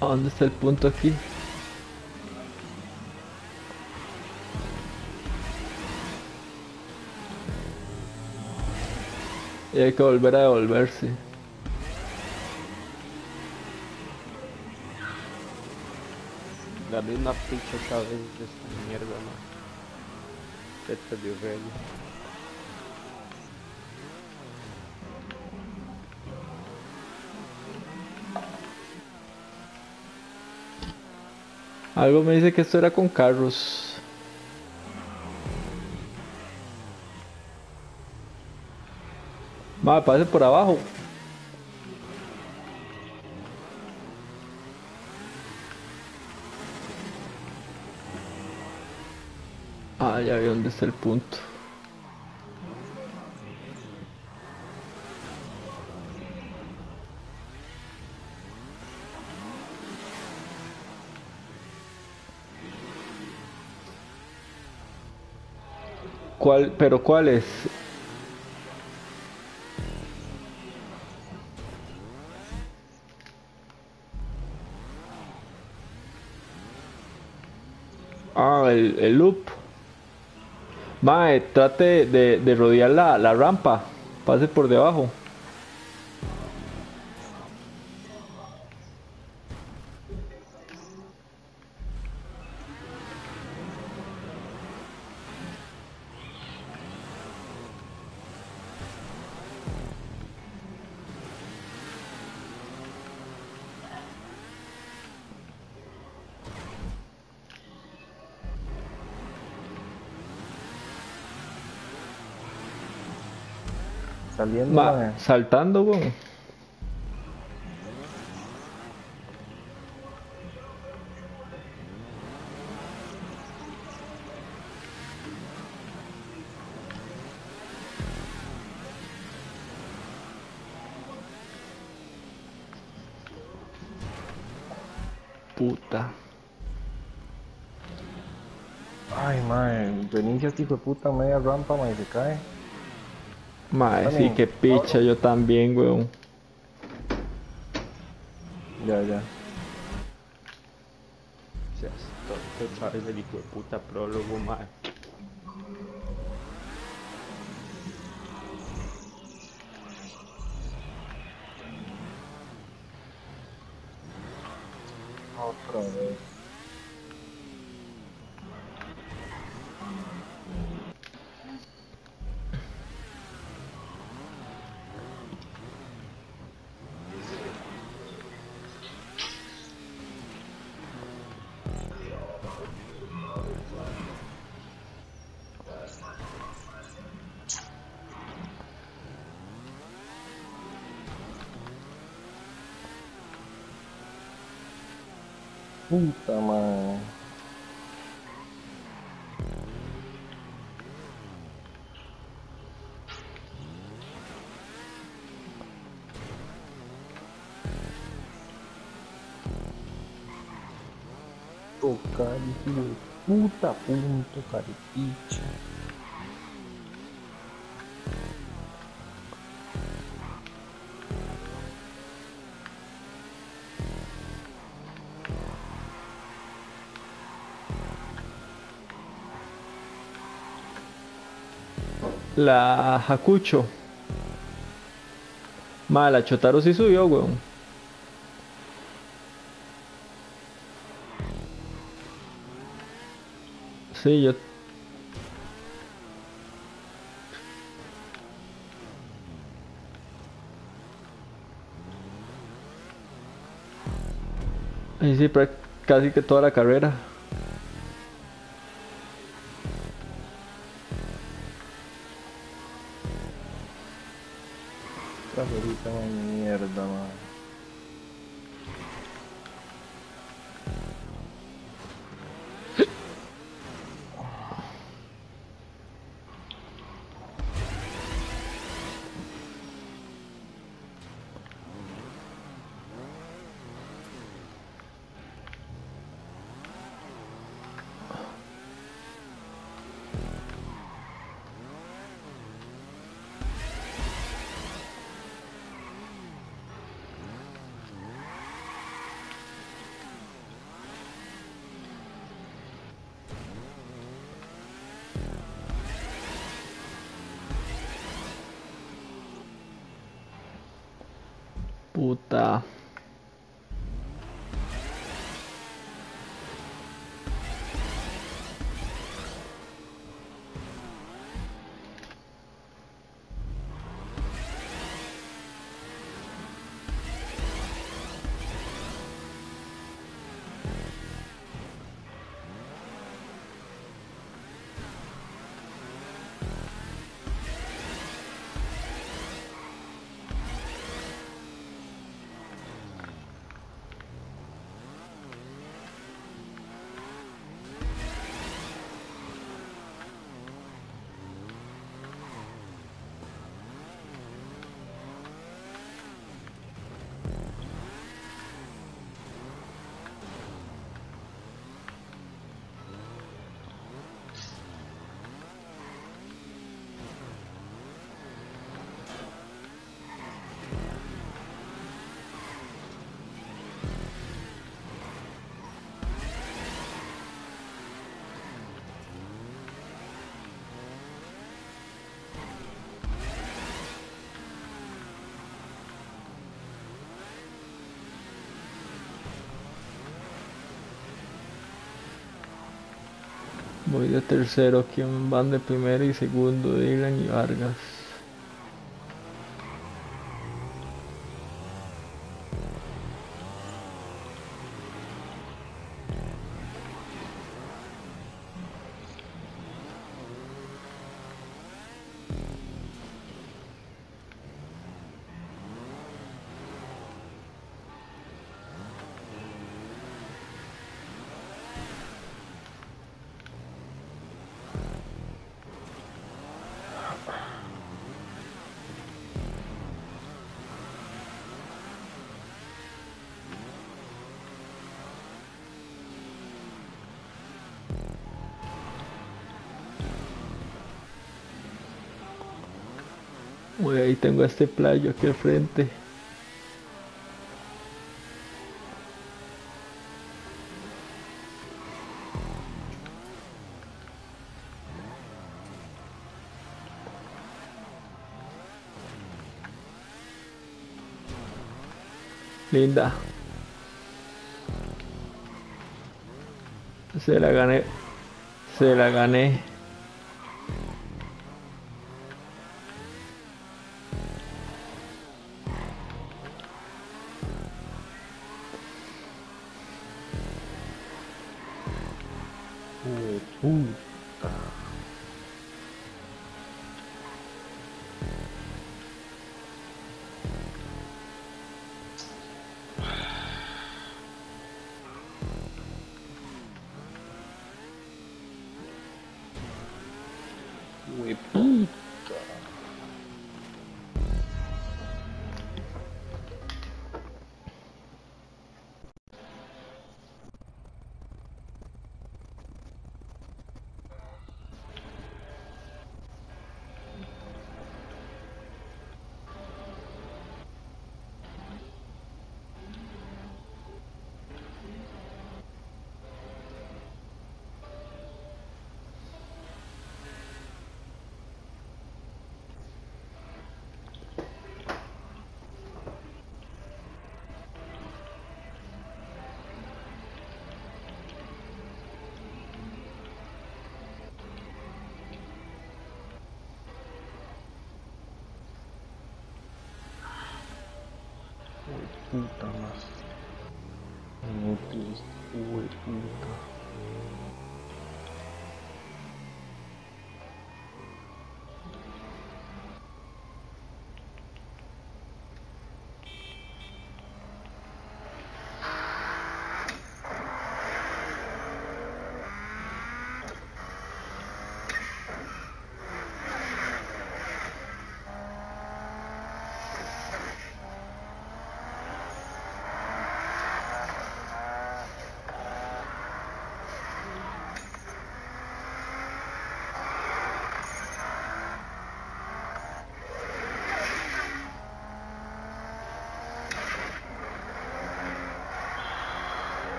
¿A dónde está el punto aquí? Y hay que volver a devolverse. La misma picha otra vez de esta mierda, man. Esta de Aurelia. Algo me dice que esto era con carros. Va, pase por abajo. Ah, ya vi dónde está el punto. ¿Pero cuál es? Ah, el, el loop. Mae, trate de, de rodear la, la rampa. Pase por debajo. Ma, saltando, weón. Puta. Ay, mae, reinicia este hijo de puta media rampa, y se cae. Mae, sí, que picha, yo también, weón. Ya, ya. Seas tonto vez el hijo de puta prólogo, man. Otra vez. Puta, mae. punto, cari, puta, punto, caripicha. La Hakucho. Ma, la Chotaro sí subió, weón. Sí, yo. Ahí sí, prac- casi que toda la carrera. Voy de tercero, quien van de primero y segundo, Dylan y Vargas. Ahí tengo este playo aquí al frente. Linda. Se la gané. Se la gané.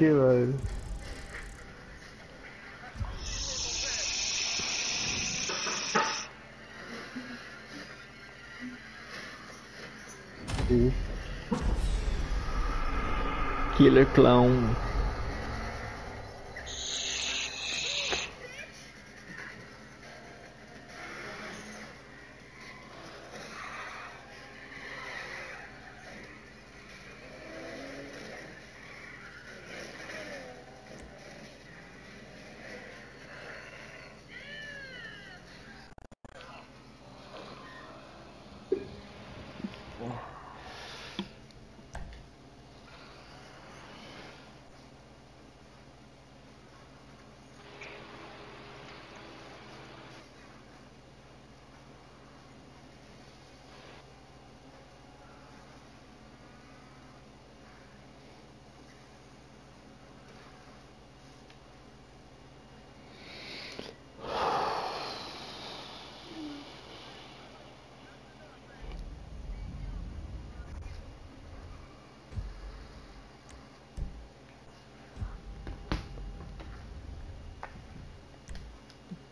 Qué madre. Sí. Killer Clown.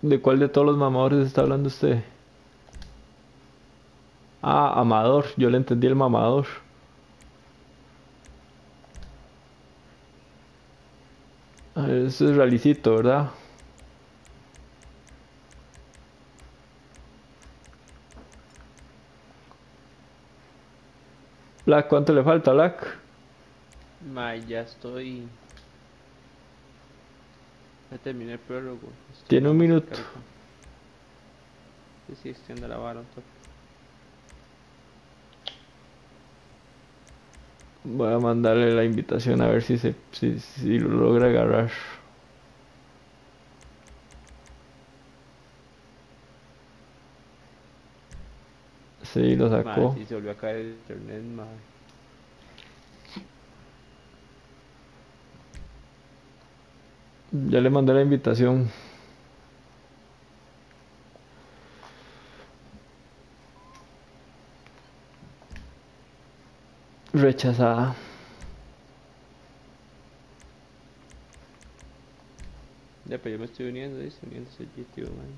¿De cuál de todos los mamadores está hablando usted? Ah, amador. Yo le entendí el mamador. A ver, eso es realicito, ¿verdad? Black, ¿cuánto le falta, Black? Mae, ya estoy. Terminé el prólogo. Estoy Tiene un minuto. Sí, sí, extiende la vara. Voy a mandarle la invitación a ver si se si, si lo logra agarrar. Sí, lo sacó. sí, se volvió a caer el internet, mae. Ya le mandé la invitación. Rechazada. Ya, pero yo me estoy uniendo, dice, uniéndose el GTO, mae.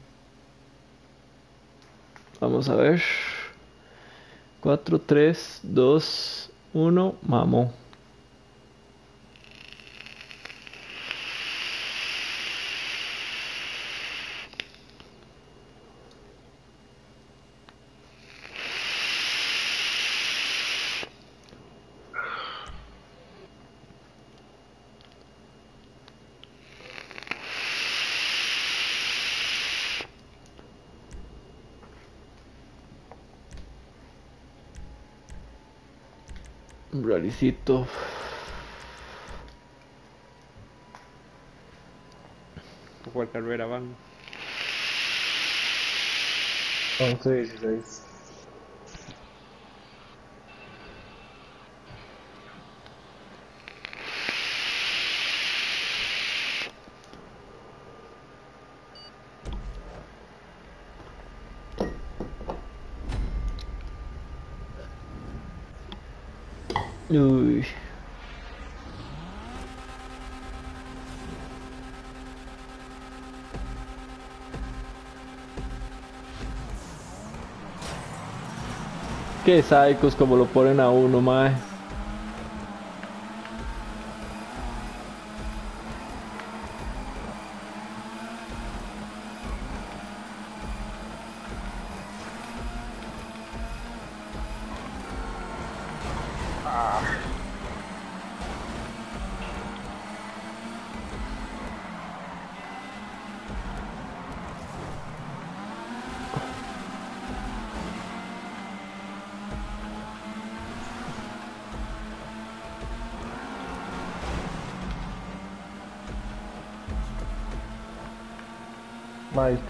Vamos a ver. 4, 3, 2, 1. Mamó. Realicito. ¿Por cuál carrera van? 11, 16. Uy. Qué sádicos como lo ponen a uno, mae.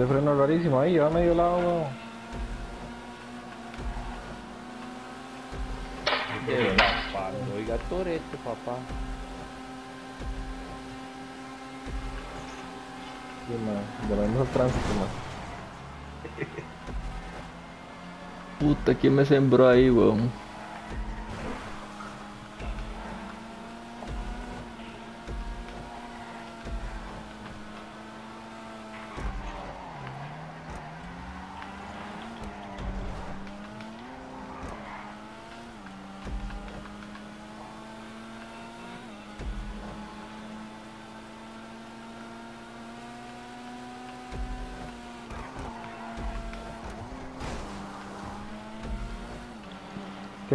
Este freno rarísimo ahí, va a medio lado, weón. De papá, oiga Toreto, papá. Sí, ma, volvemos al tránsito, ma. Puta, ¿quién me sembró ahí, weón?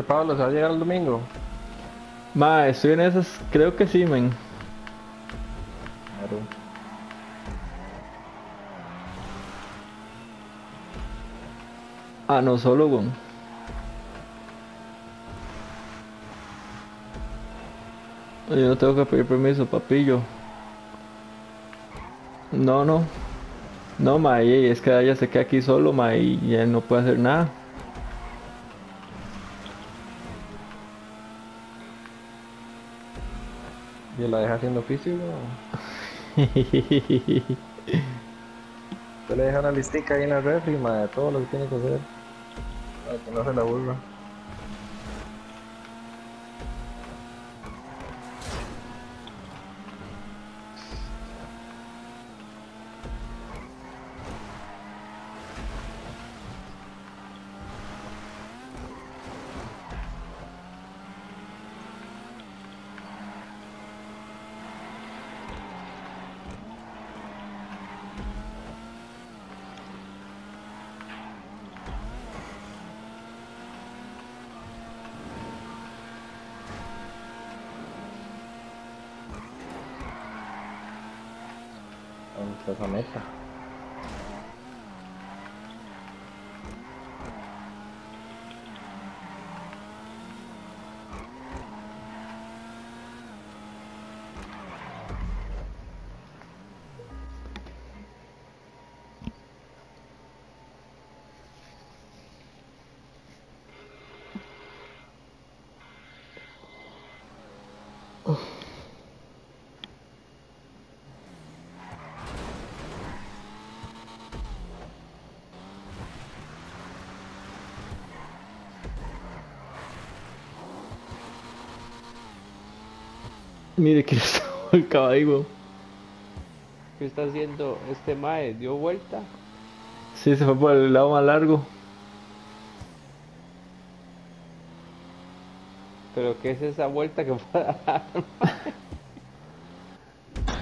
Pablo? ¿Se va a llegar el domingo? Ma, estoy en esas, creo que sí, men. Claro. Ah, no, solo, weón. Yo no tengo que pedir permiso, papillo. No, no. No, ma, ey, es que ella se queda aquí solo, ma, y ya no puede hacer nada. Haciendo weón. Usted le deja una listica ahí en la refri, de todo lo que tiene que hacer. Para que no se la burla. Mire que está el caballo. ¿Qué está haciendo este mae? ¿Dio vuelta? Sí, se fue por el lado más largo. ¿Pero qué es esa vuelta que fue a dar?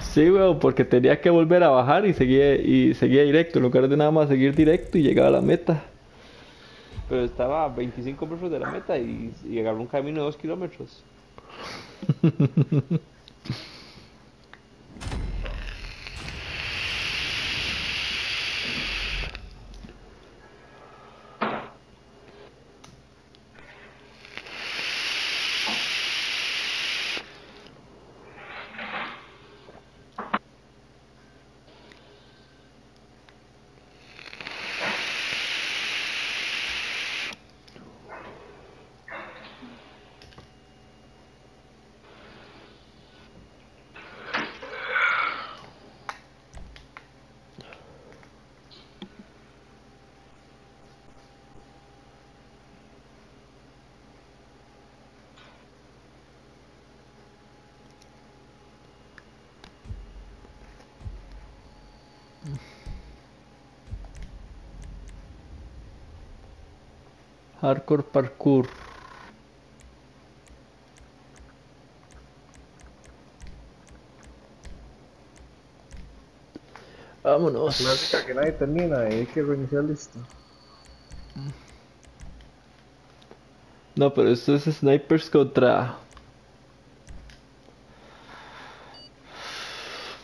Sí, weón, porque tenía que volver a bajar y seguía, y seguía directo, en lugar de nada más seguir directo y llegaba a la meta. Pero estaba a 25 metros de la meta y, y agarró un camino de 2 kilómetros. Hardcore parkour. Vámonos. Clásica que nadie termina y hay que reiniciar listo. No, pero esto es snipers contra.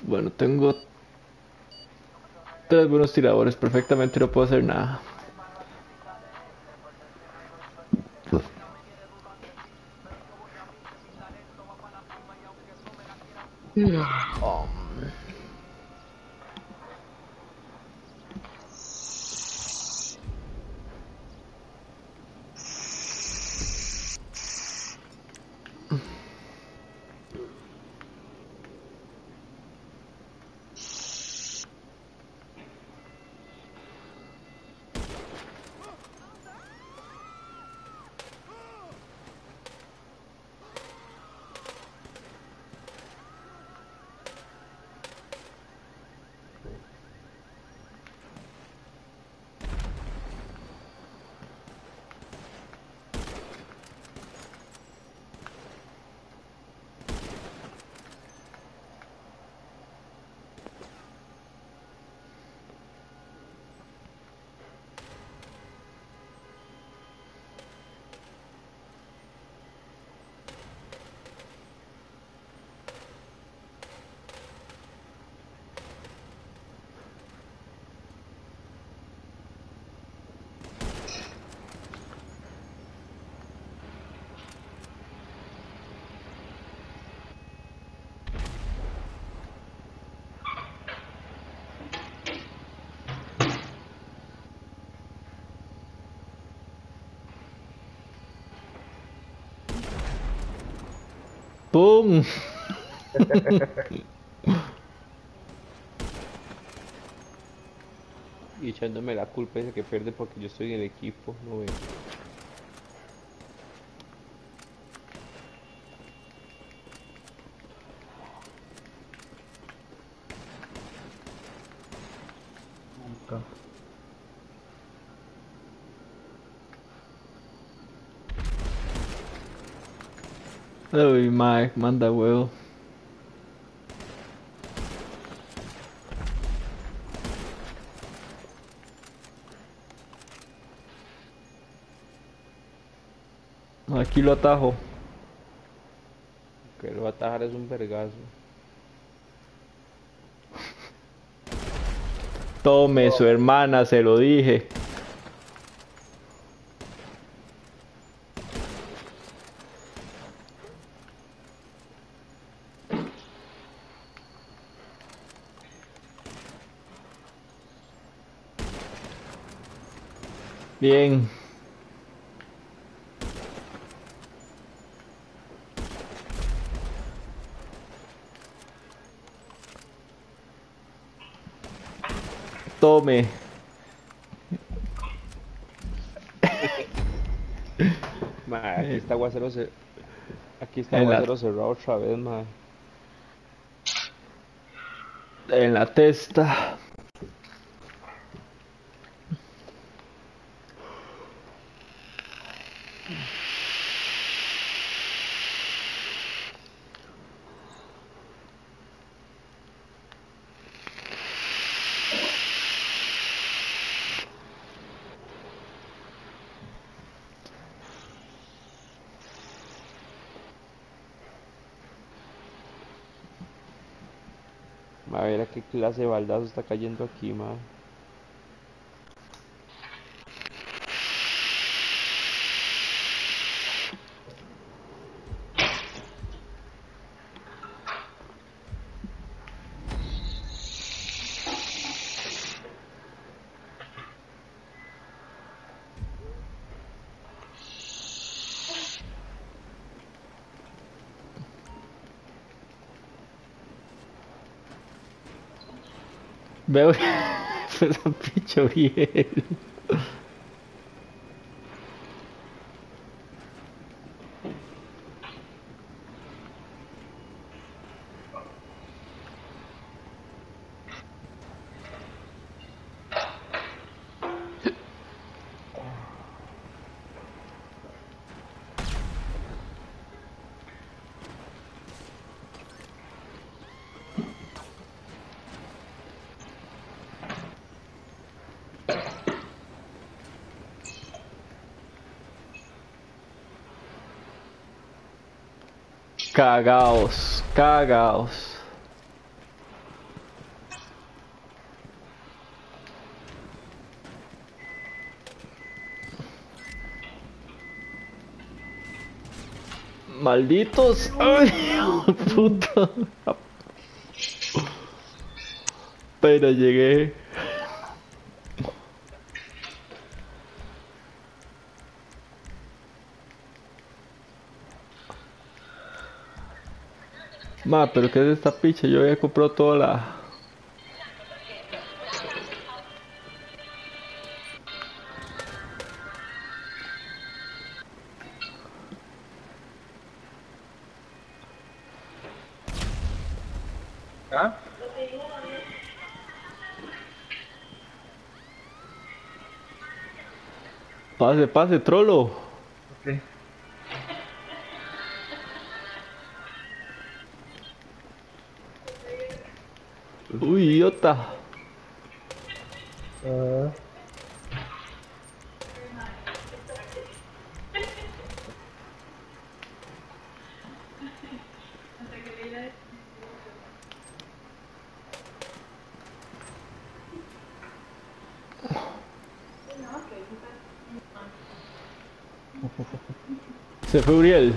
Bueno, tengo tres buenos tiradores. Perfectamente no puedo hacer nada. Y echándome la culpa ese que pierde porque yo estoy en el equipo, no veo. Uy, Mike, manda huevo. Lo atajo. Que lo atajar es un vergazo. Tome, su hermana, se lo dije. Bien. Tome. Mae, aquí está aguacero cer- Aquí está En la- cerrado otra vez, mae. En la testa. A ver a qué clase de baldazo está cayendo aquí, mae. Veo esa pinche bien. Cagaos, cagaos. Malditos. Ay, puta. Pero llegué. Ma, pero ¿qué es esta picha? Yo había comprado toda la... ¿Ah? Pase, pase, trolo. Ah, Se fue Uriel.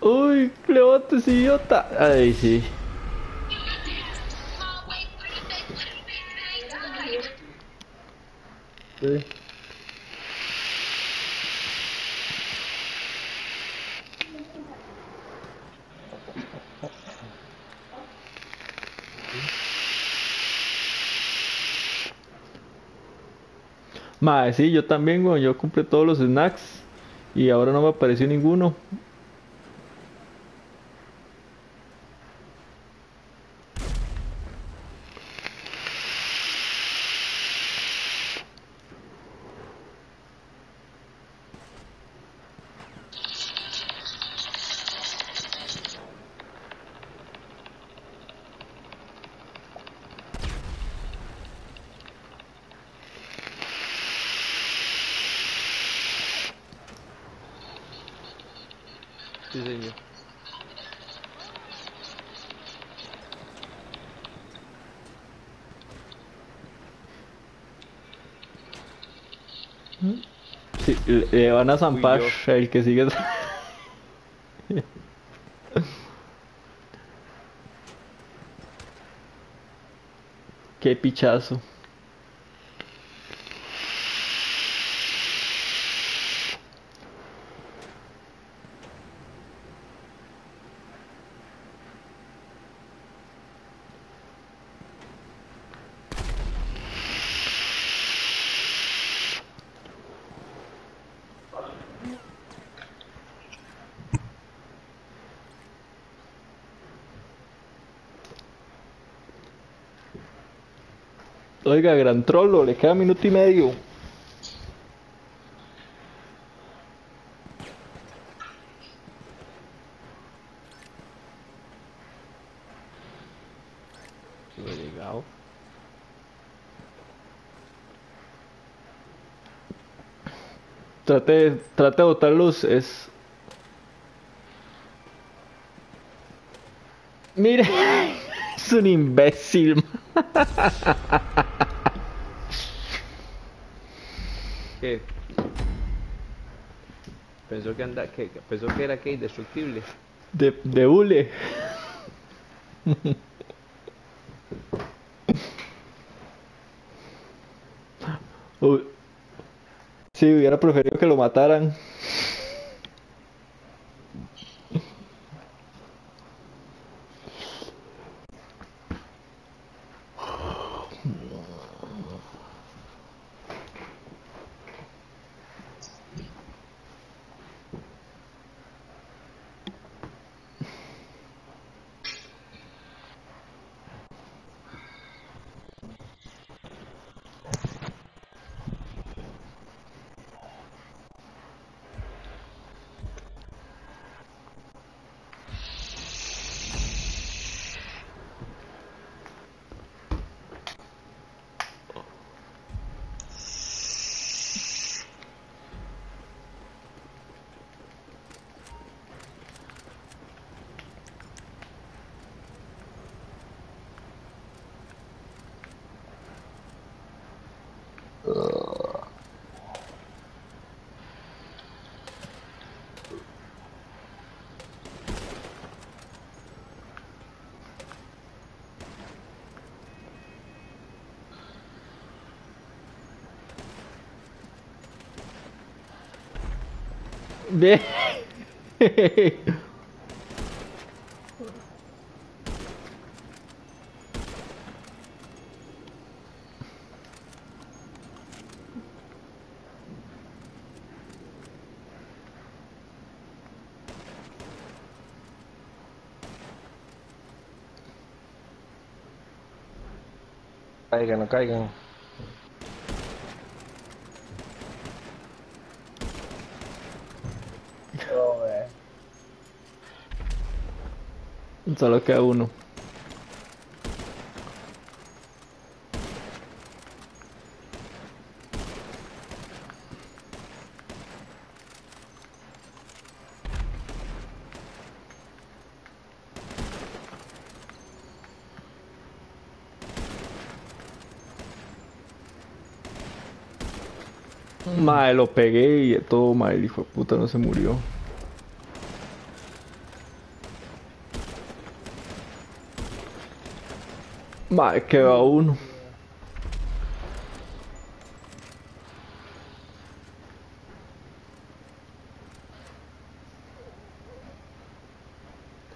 Uy, levantes, idiota. Ay, sí. sí. Madre, sí, yo también, weón. Yo compré todos los snacks y ahora no me apareció ninguno. Sí, señor. Sí, le, le van a zampar el que sigue. Qué pichazo. Oiga, gran trollo, le queda minuto y medio. Llegado. Trate, trate de botarlos, es... Mire, es un imbécil. ¿Qué? Pensó que anda, que, pensó que era que indestructible. De, de hule. Sí, hubiera preferido que lo mataran. Caigan, no caigan. No, eh. Solo queda uno. Mae, lo pegué y todo el hijo de puta no se murió. Mae, queda uno.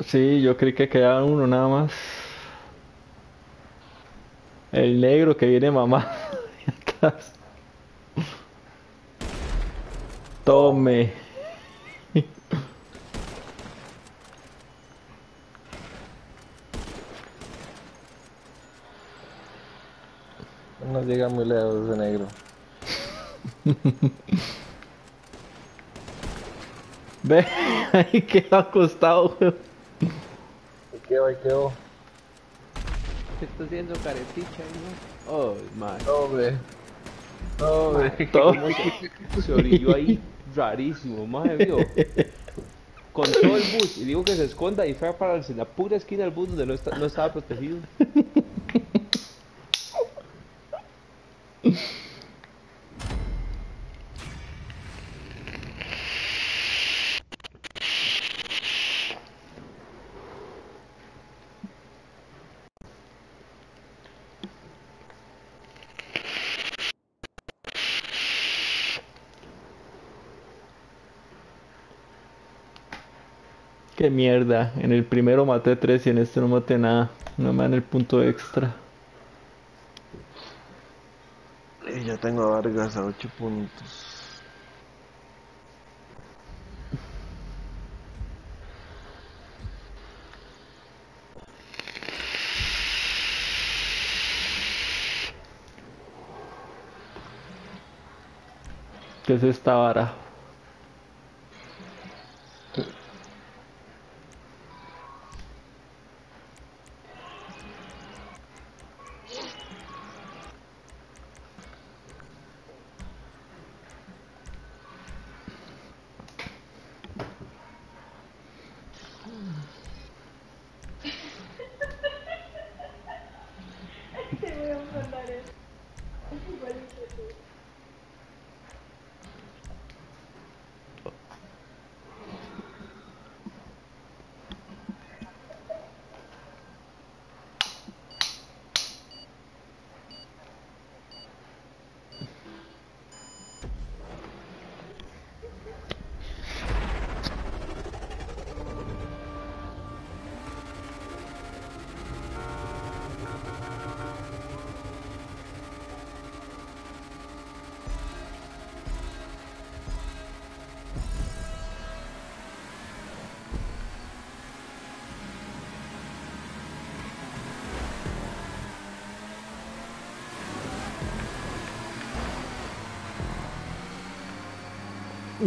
Sí, yo creí que quedaba uno nada más. El negro que viene mamá atrás. Tome. No llega muy lejos ese negro. Ve, ahí queda acostado, weón. Ahí quedó, ahí quedó. ¿Qué está haciendo careticha, no? Oh, mae. No, hombre. No. ¿Cómo se, se orilló ahí? Rarísimo, madre vio. Con todo el bus. Y digo que se esconda y fue a pararse en la pura esquina del bus donde no, está- no estaba protegido. Qué mierda. En el primero maté tres y en este no maté nada. No me dan el punto extra. Y ya tengo a Vargas a 8 puntos. ¿Qué es esta vara?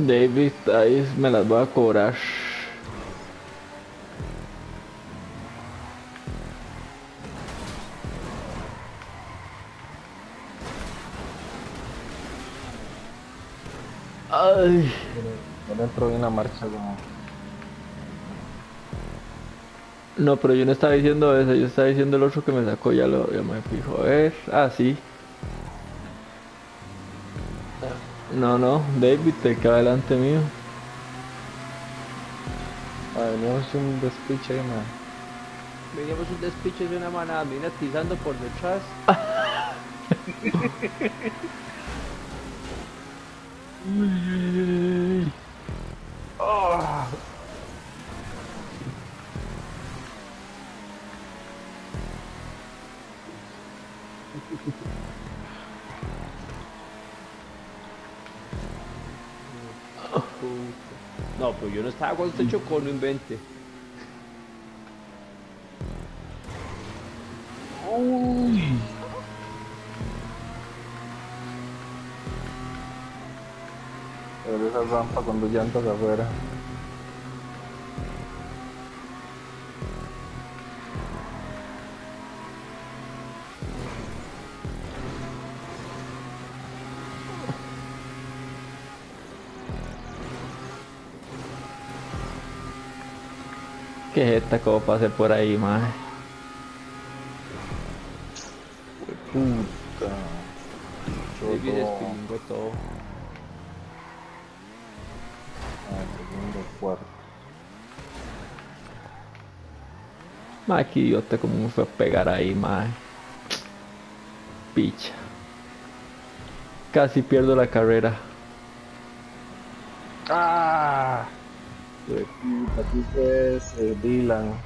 David, ahí me las voy a cobrar. Ay, No entró bien la marcha como. no, pero yo no estaba diciendo eso, yo estaba diciendo el otro que me sacó, ya lo ya me fijo. A ver, ah, sí. No, no, David, te queda delante mío. Ah, venimos un despiche man. Veníamos un despiche de una manada, me atizando por detrás. No, pero yo no estaba cuando usted chocó, no invente. Pero esa rampa con dos llantas afuera. Esta como pase por ahí, maje? Puta. Espilingó todo. al segundo cuarto. Maje, qué idiota como me fue a pegar ahí, maje. Picha. Casi pierdo la carrera. ¡Ah! Qué fue ese Dylan.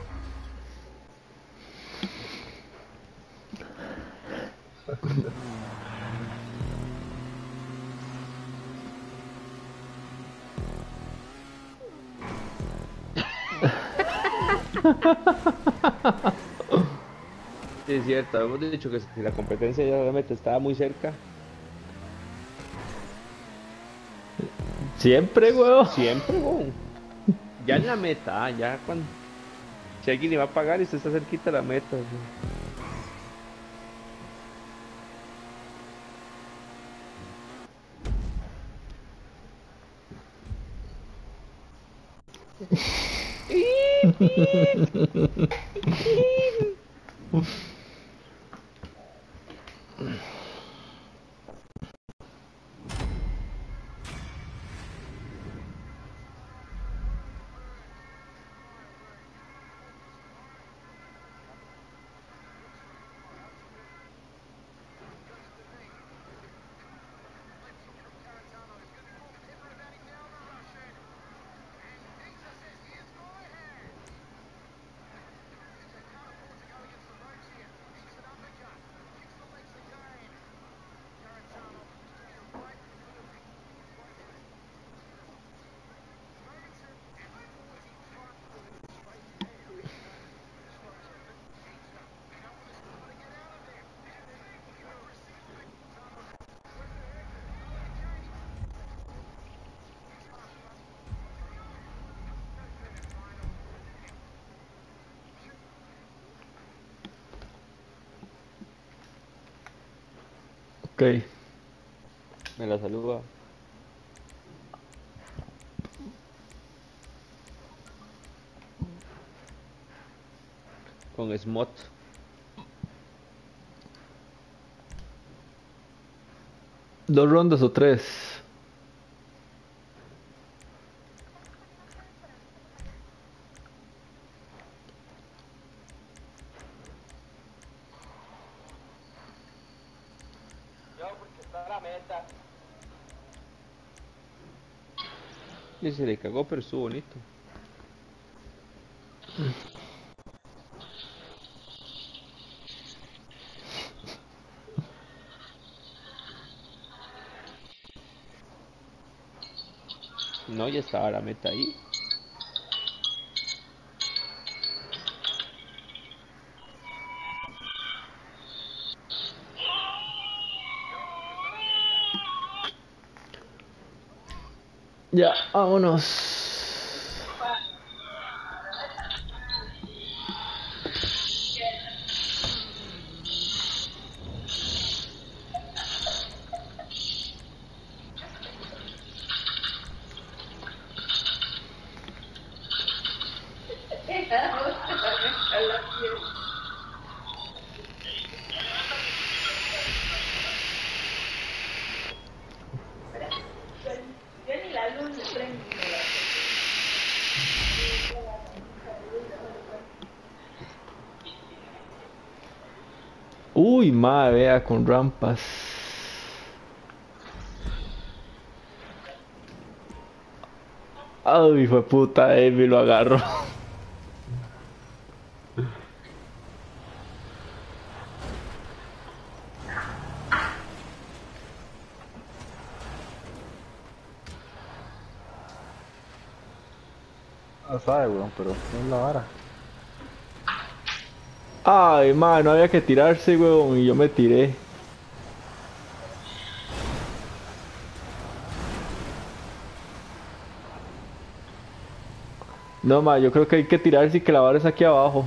Sí, es cierto, hemos dicho que si la competencia ya realmente estaba muy cerca, Siempre, weón. siempre, weón. Ya en la meta, ya cuando. Si alguien le va a pagar y usted está cerquita de la meta. weón. Me la saluda. Con Smot. ¿Dos rondas o tres? Se le cagó, pero estuvo bonito. No, ya estaba la meta ahí. Vámonos. Con rampas. Ay, fue puta, Amy lo agarro. No sabe, weón, pero es la vara. No había que tirarse, weón, y yo me tiré. No, ma, yo creo que hay que tirarse y clavar es aquí abajo.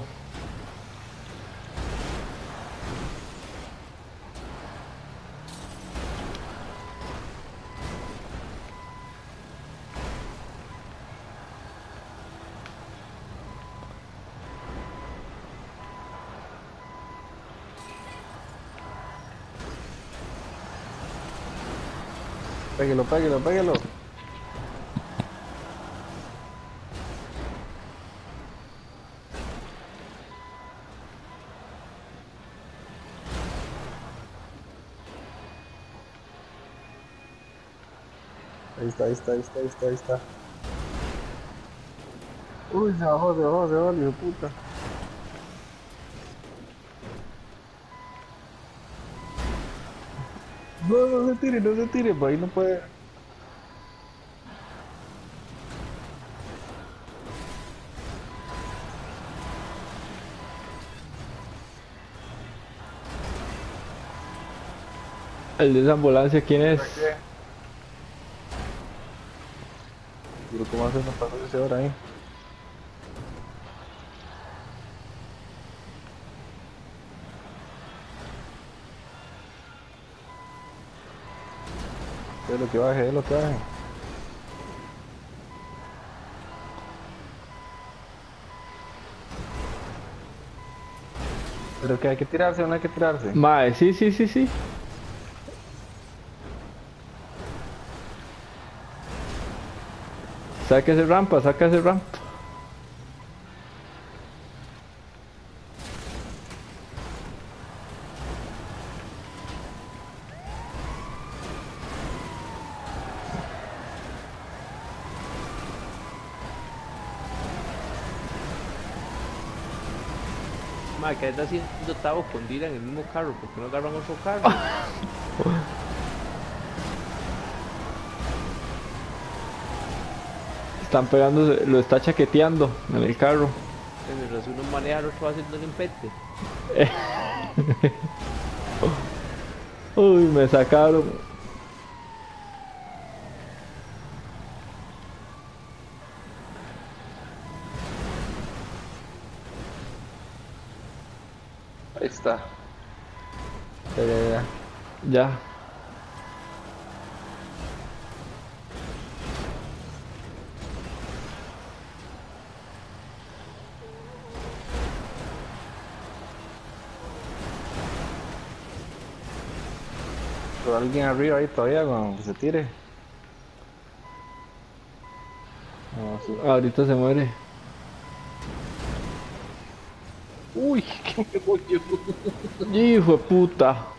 Péguelo, péguelo, péguelo. Ahí está, ahí está, ahí está, ahí está, ahí está. Uy, se bajó, se bajó, se bajó, hijo puta. No, no se tire, no se tire, por ahí no puede. El de esa ambulancia, ¿quién es? Pero cómo hace no pasó ese hora ahí. Es lo que baje, es lo que baje. Pero que hay que tirarse o no hay que tirarse. Mae, sí, sí, sí, sí. Saca ese rampa, saca ese rampa. ¿Qué anda haciendo Tavo con Dila en el mismo carro? ¿Por qué no agarran otro carro? Están pegándose, lo está chaqueteando en el carro. Mientras uno maneja, el otro va haciendo el empete. Uy, me sacaron. Ahí está. Ya, ya, ya. Ya. Pero alguien arriba ahí todavía cuando se tire. No, sí. Ahorita se muere. Uy, qué me voy yo. Hijo de puta.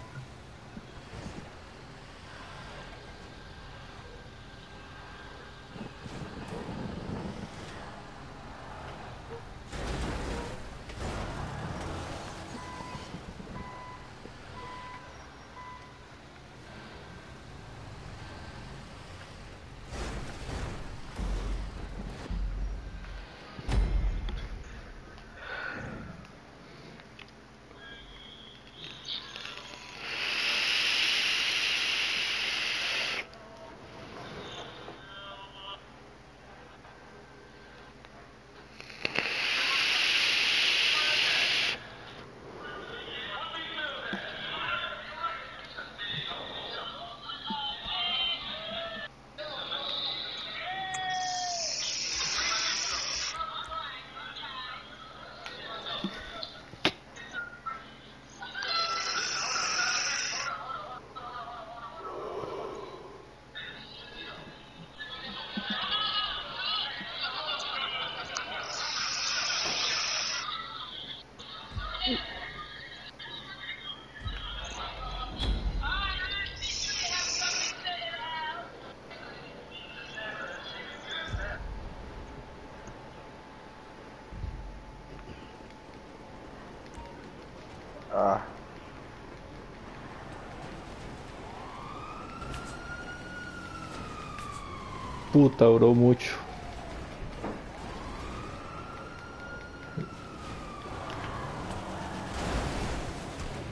Puta, duró mucho.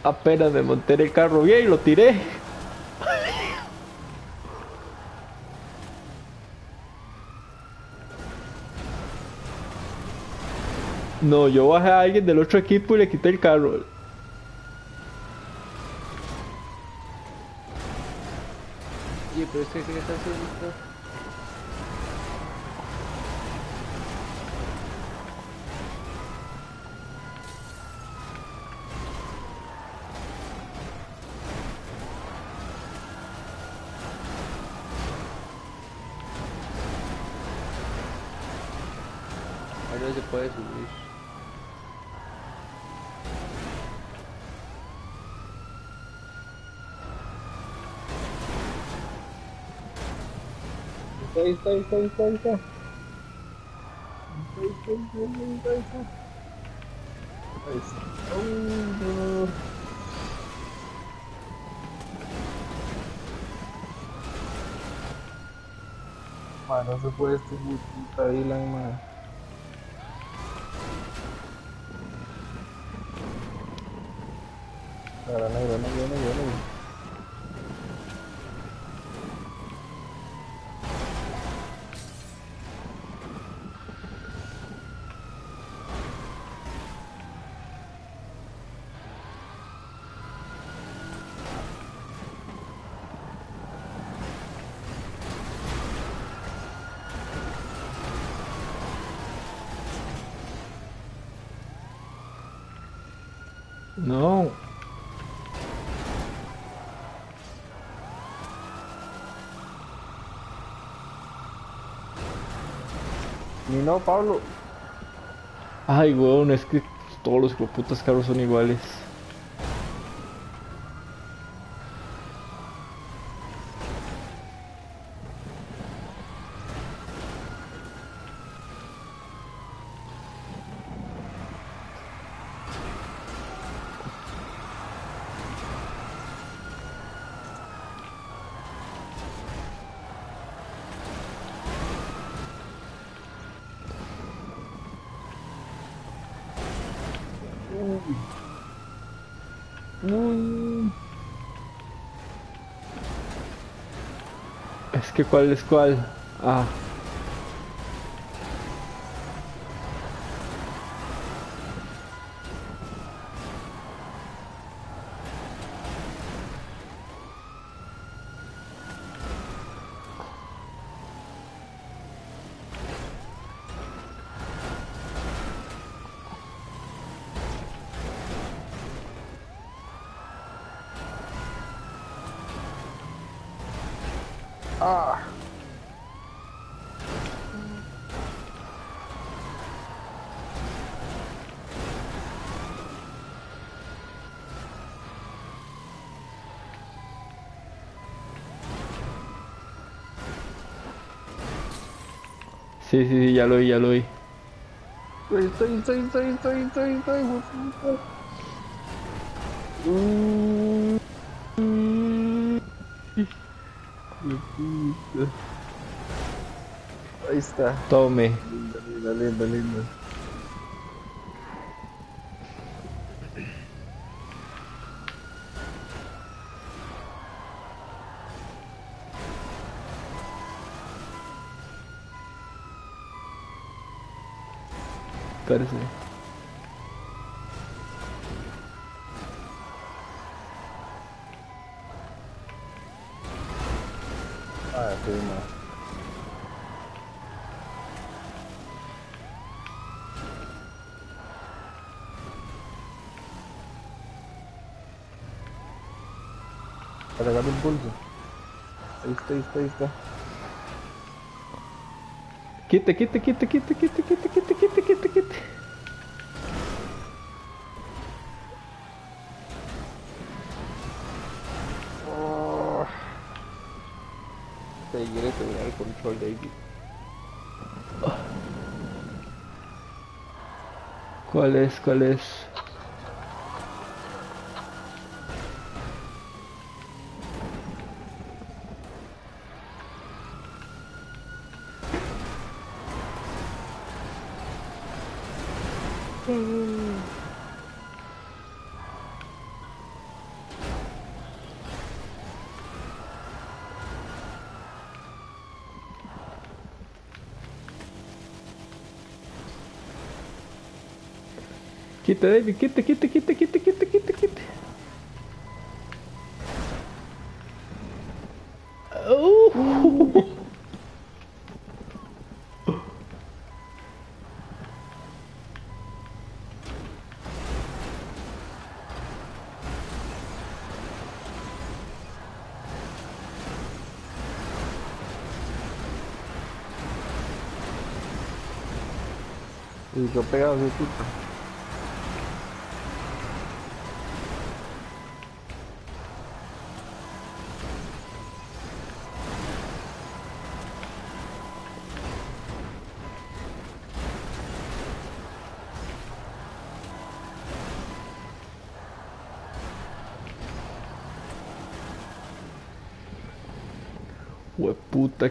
Apenas me monté en el carro bien y lo tiré. No, yo bajé a alguien del otro equipo y le quité el carro. Oye, pero este que está haciendo. Ahora se puede subir. Ahí está, ahí está, ahí está, ahí está. Ahí está, ahí está, ahí está, no. Se puede este puta Dylan, ma. Ahora negro. No. No, Pablo. Ay, weón, es que todos los putas carros son iguales. Que cuál es cuál. Ah. Sí, sí, sí, ya lo vi, ya lo vi. Estoy, estoy, estoy, estoy, estoy, estoy, estoy. Hueputa. Ahí está. Tome. Linda, linda, linda, linda. Espérese. Ah, sí, no. Para agarrar el pulso. Ahí está. Quite, quite, quite, quite, quite, quite, quite, quite, quite, quite. Oh, Te quiere el control, David. ¿Cuál es? ¿Cuál es? Quite, David, quite, quite, quite, quite, quite, quite, quite. Uh. Y yo pegado así, tipo.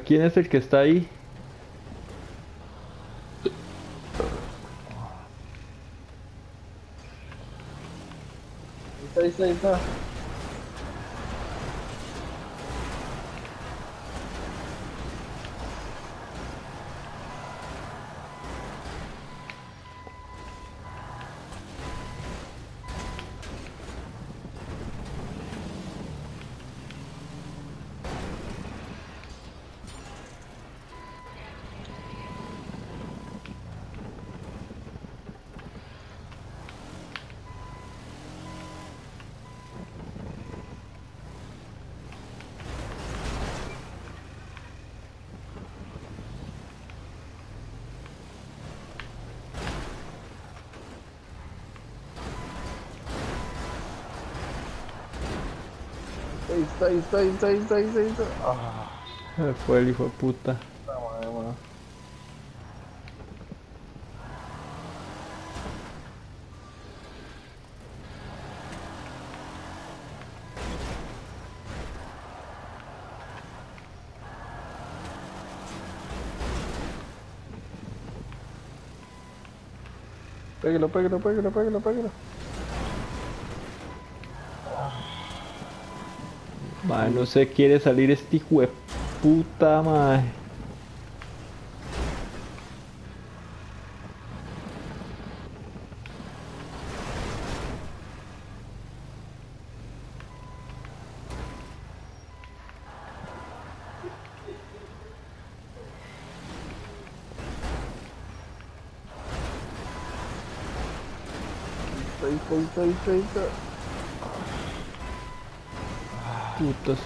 ¿Quién es el que está ahí? Está, ahí está, ahí está, ahí está, ahí está, ahí está. Ah, fue el hijo de puta. la madre, weón. Pégalo, pégalo, pégalo, pégalo, pégalo. Mae, no se quiere salir este hijo de puta, está, ahí está, ahí está. Putas.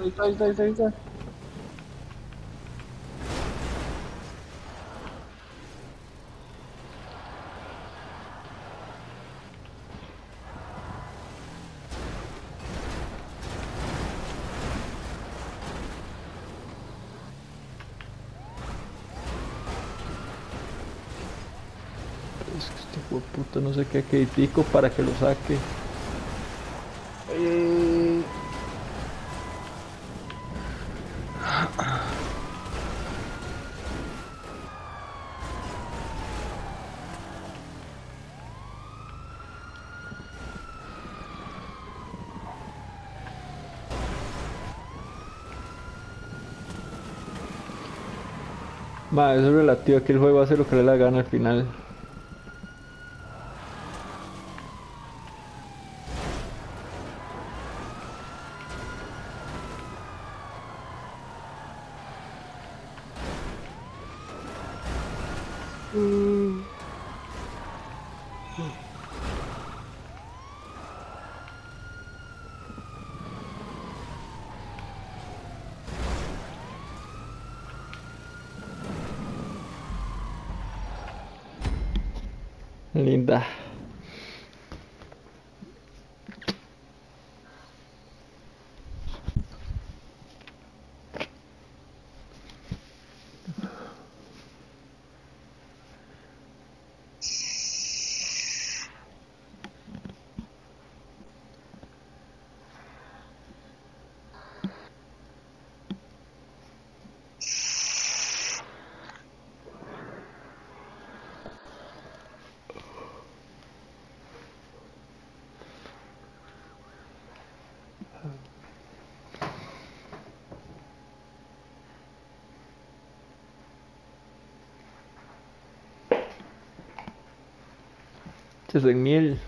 Ahí está, ahí está, ahí está, ahí está. Es que este hijo de puta no sé qué critico para que lo saque. Ma, eso es relativo que el juego hace lo que le da la gana al final. vermelho.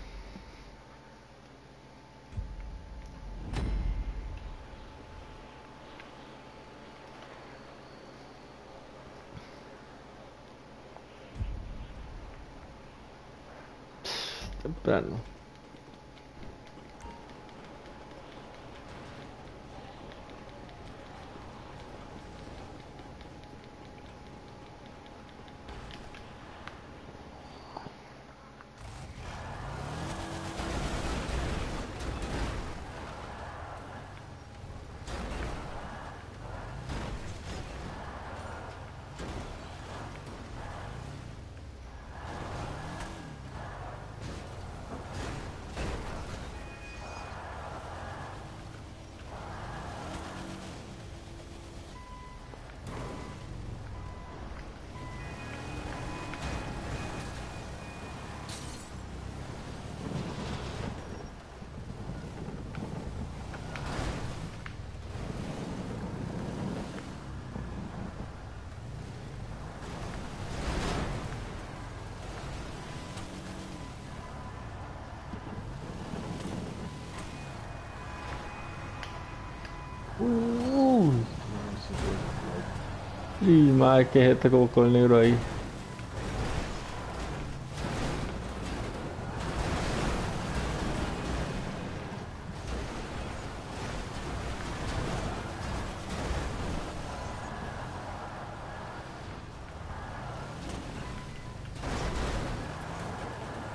Y madre, que jeta como con el negro ahí.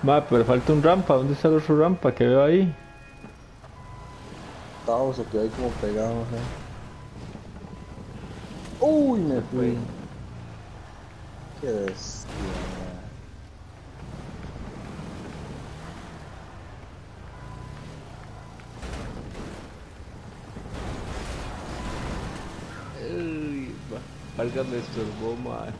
Va, pero falta un rampa. ¿Dónde está otro rampa que veo ahí? Tao se quedó ahí como pegado, ¿eh? Uy, me fui. Qué bestia. Uy, va. Valga me estorbó, madre.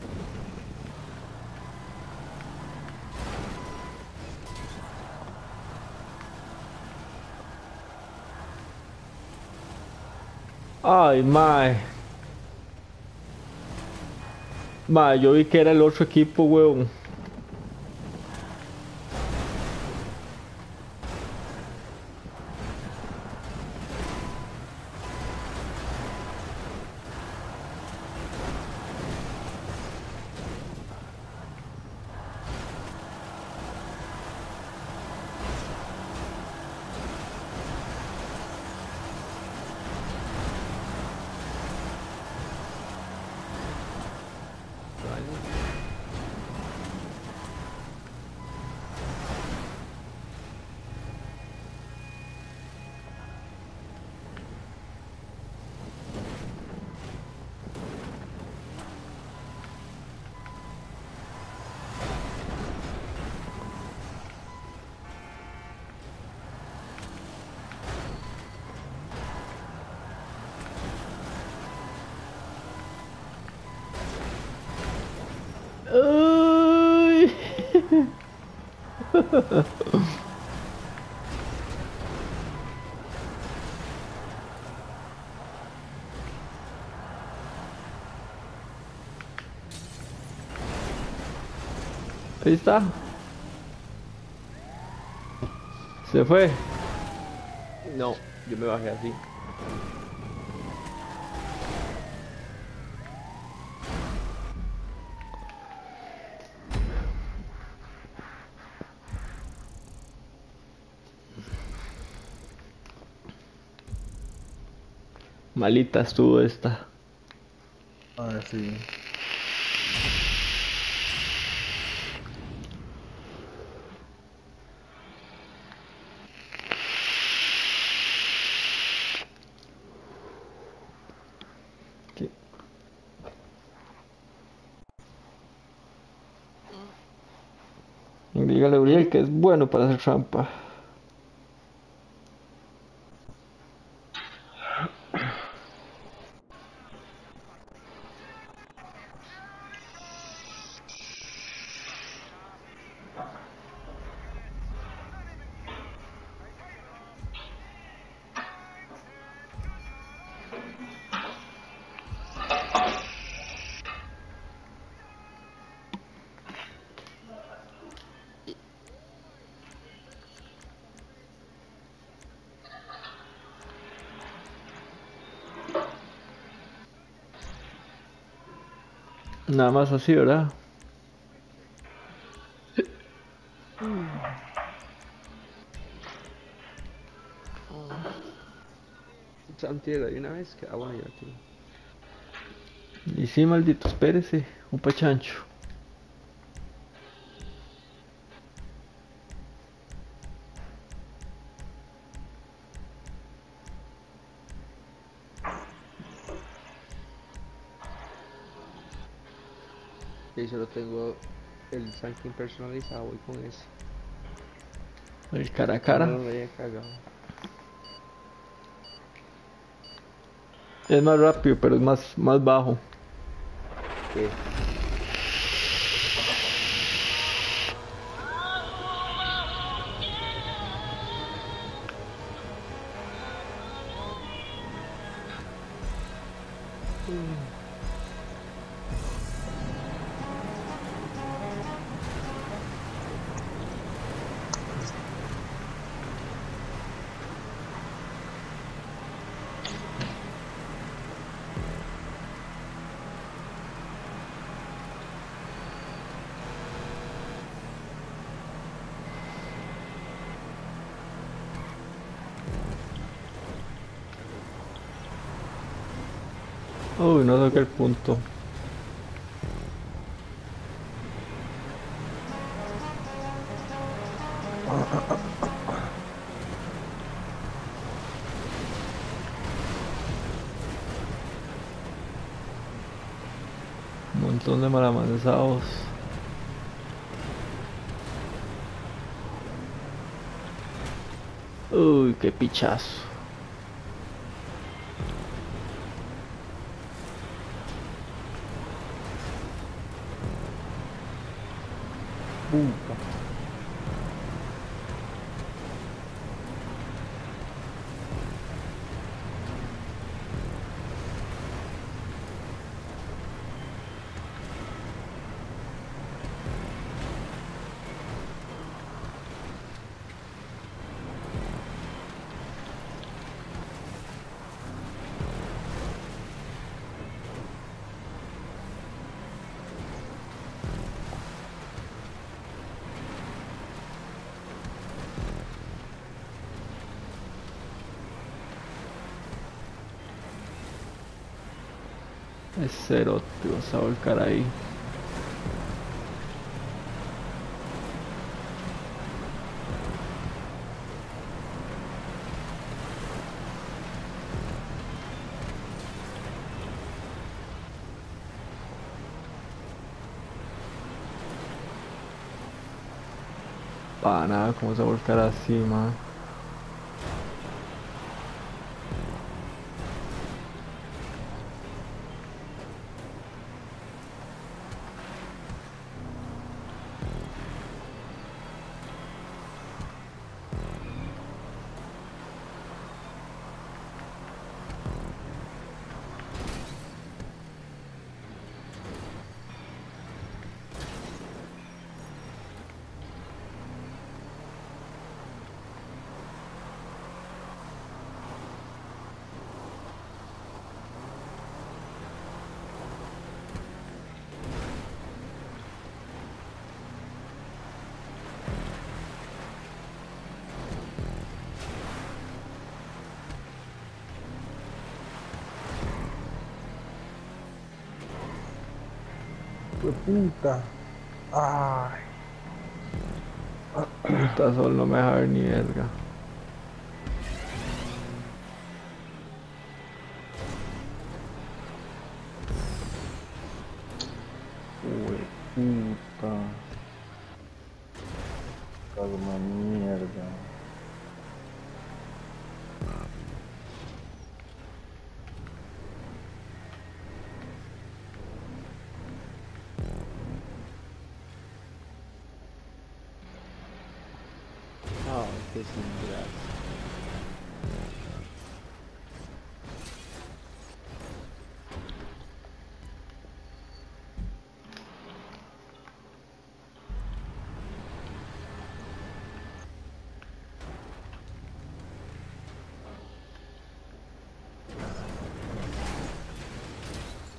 Ay, mae. Mae, yo vi que era el otro equipo, weón. Ahí está. Se fue. No, yo me bajé así. Malita estuvo esta. Ah, sí. ¿Qué? Dígale a Uriel que es bueno para hacer trampa. Nada más así, ¿verdad? Santi, de una vez que. Ah, bueno, ya tío. Y sí, maldito, espérese, un pachancho. Solo tengo el Sankin personalizado, voy con ese. El cara a No cara. cagado. Es más rápido, pero es más, más bajo. ¿Qué? Uy, qué pichazo. Puta. Es cero, te vas a volcar ahí. Para nada, ¿cómo se volcar así, man? Puta! ¡Ay! Puta sol no me deja ver ni verga. Ah, qué sin gracia.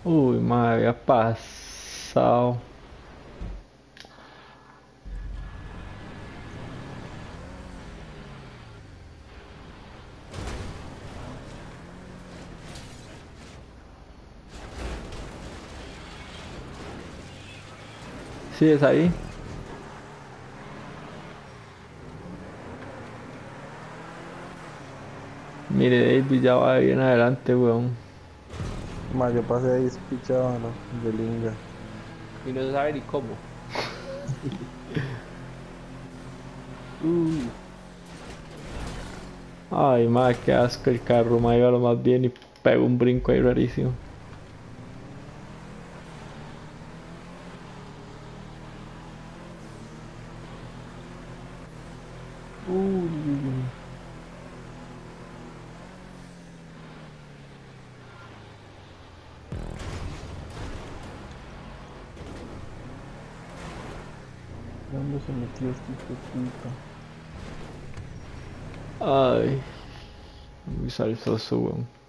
Uy, madre, Sí, es ahí. Mire, David ya va bien adelante, weón. Ma, yo pasé ahí despichado, ¿no? De linga. Y no se sabe ni cómo. Ay, madre, qué asco el carro, ma, iba lo más bien y pegó un brinco ahí rarísimo. ¿Dónde se metió este hijo de puta? Ay, muy salsoso, weón.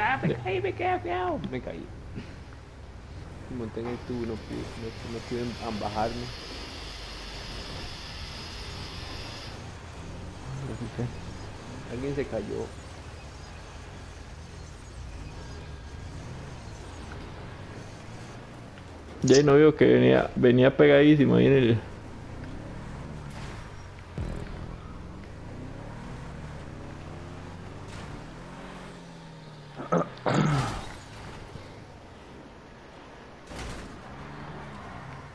¡Ah, me caí, me caí, fiao! Me caí. Me monté en el tubo, no pude, no, no pude bajarme. Alguien se cayó. Ya no veo que venía, venía pegadísimo ahí en el.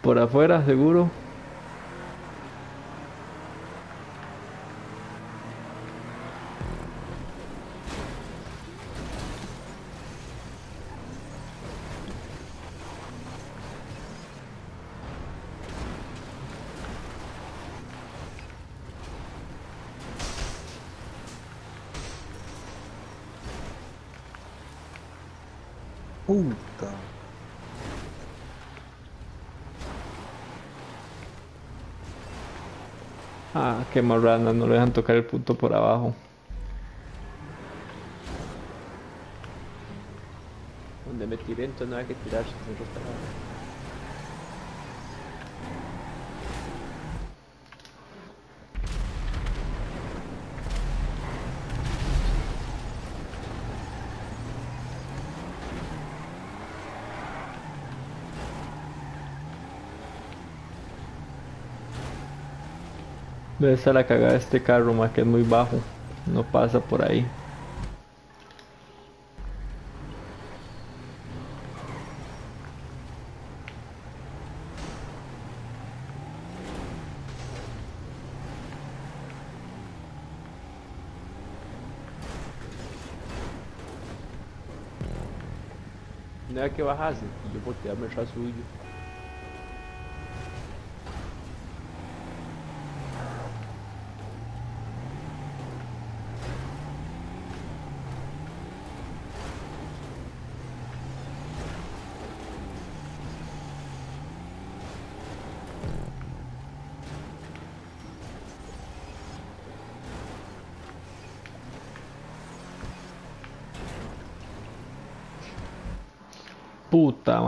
Por afuera, seguro. Qué marrana, no le dejan tocar el punto por abajo. Donde me tiré, entonces no hay que tirarse. Debe estar la cagada este carro, más que es muy bajo. No pasa por ahí. No hay que bajarse. y Yo por tirarme atrás suyo. Puta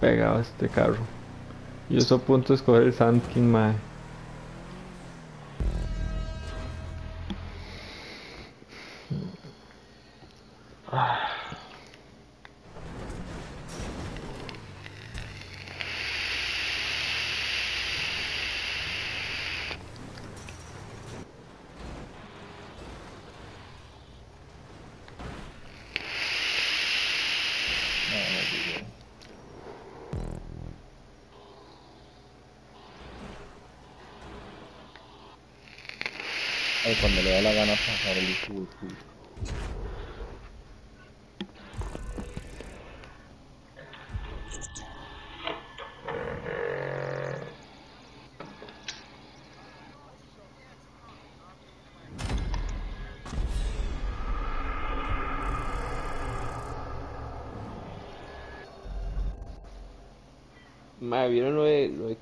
co- pegaba este carro. Yo estoy a punto de escoger el Sand King, madre.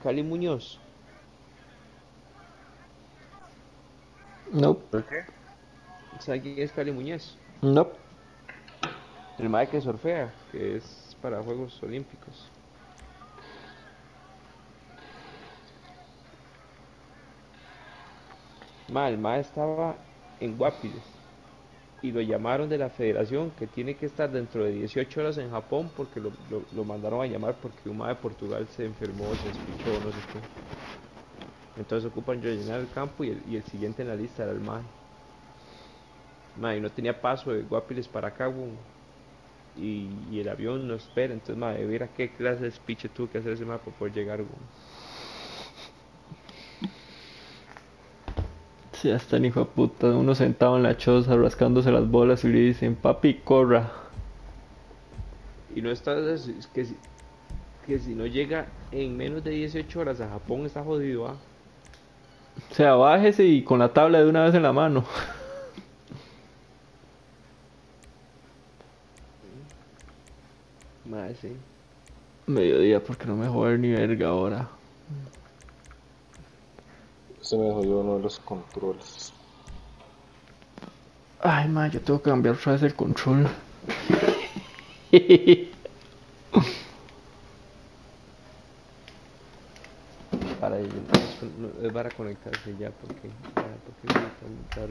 Cali Muñoz? No, ¿Por qué? ¿Saben quién es Cali Muñoz? no. El mae que surfea, que es para Juegos Olímpicos. Ma, el mae estaba en Guapiles y lo llamaron de la federación que tiene que estar dentro de 18 horas en Japón porque lo, lo- mandaron a llamar porque un de Portugal se enfermó, se despichó, no sé qué. Entonces ocupan rellenar el campo y el, siguiente en la lista era el mae. Mae, no tenía paso de Guapiles para acá, y, y el avión no espera, entonces madre, mira qué clase de speech tuvo que hacer ese mapa para poder llegar, weón. Sí, ya está el hijo de puta. Uno sentado en la choza rascándose las bolas y le dicen, papi, corra. Está, es que si, que si no llega en menos de 18 horas a Japón está jodido, ¿ah? O sea, bájese y con la tabla de una vez en la mano. Madre, sí. Mediodía, porque no me joder ni verga ahora. Se me jodió uno de los controles. Ay, ma, yo tengo que cambiar otra vez el control. Para ello, es, no- es para conectarse ya, porque, ya, porque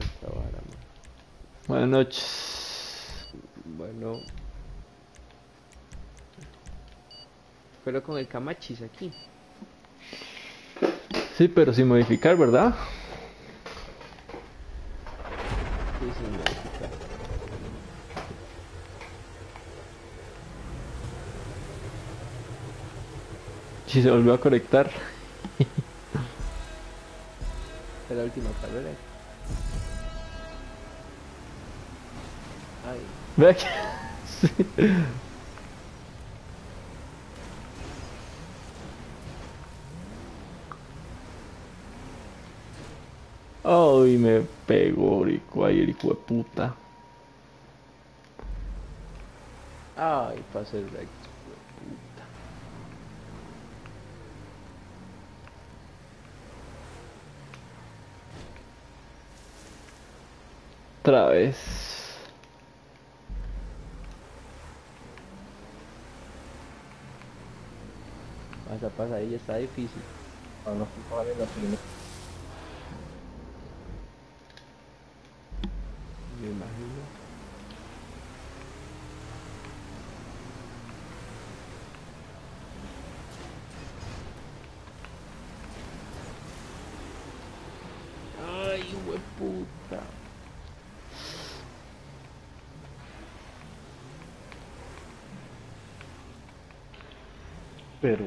esta vara. Buenas noches. Bueno. Pero con el Camachis aquí. Sí, pero sin modificar, ¿verdad? Sí, sí, modificar. Si se volvió a conectar. Última carrera. Ay, Vea que... Sí. Ay, me pegó, rico, ahí el hijo de puta. ay, pasé el recto. puta. Otra vez. Pasa, pasa, ahí está difícil. Ah, no, vale la primera. Me imagino. Ay, hueputa. Pero.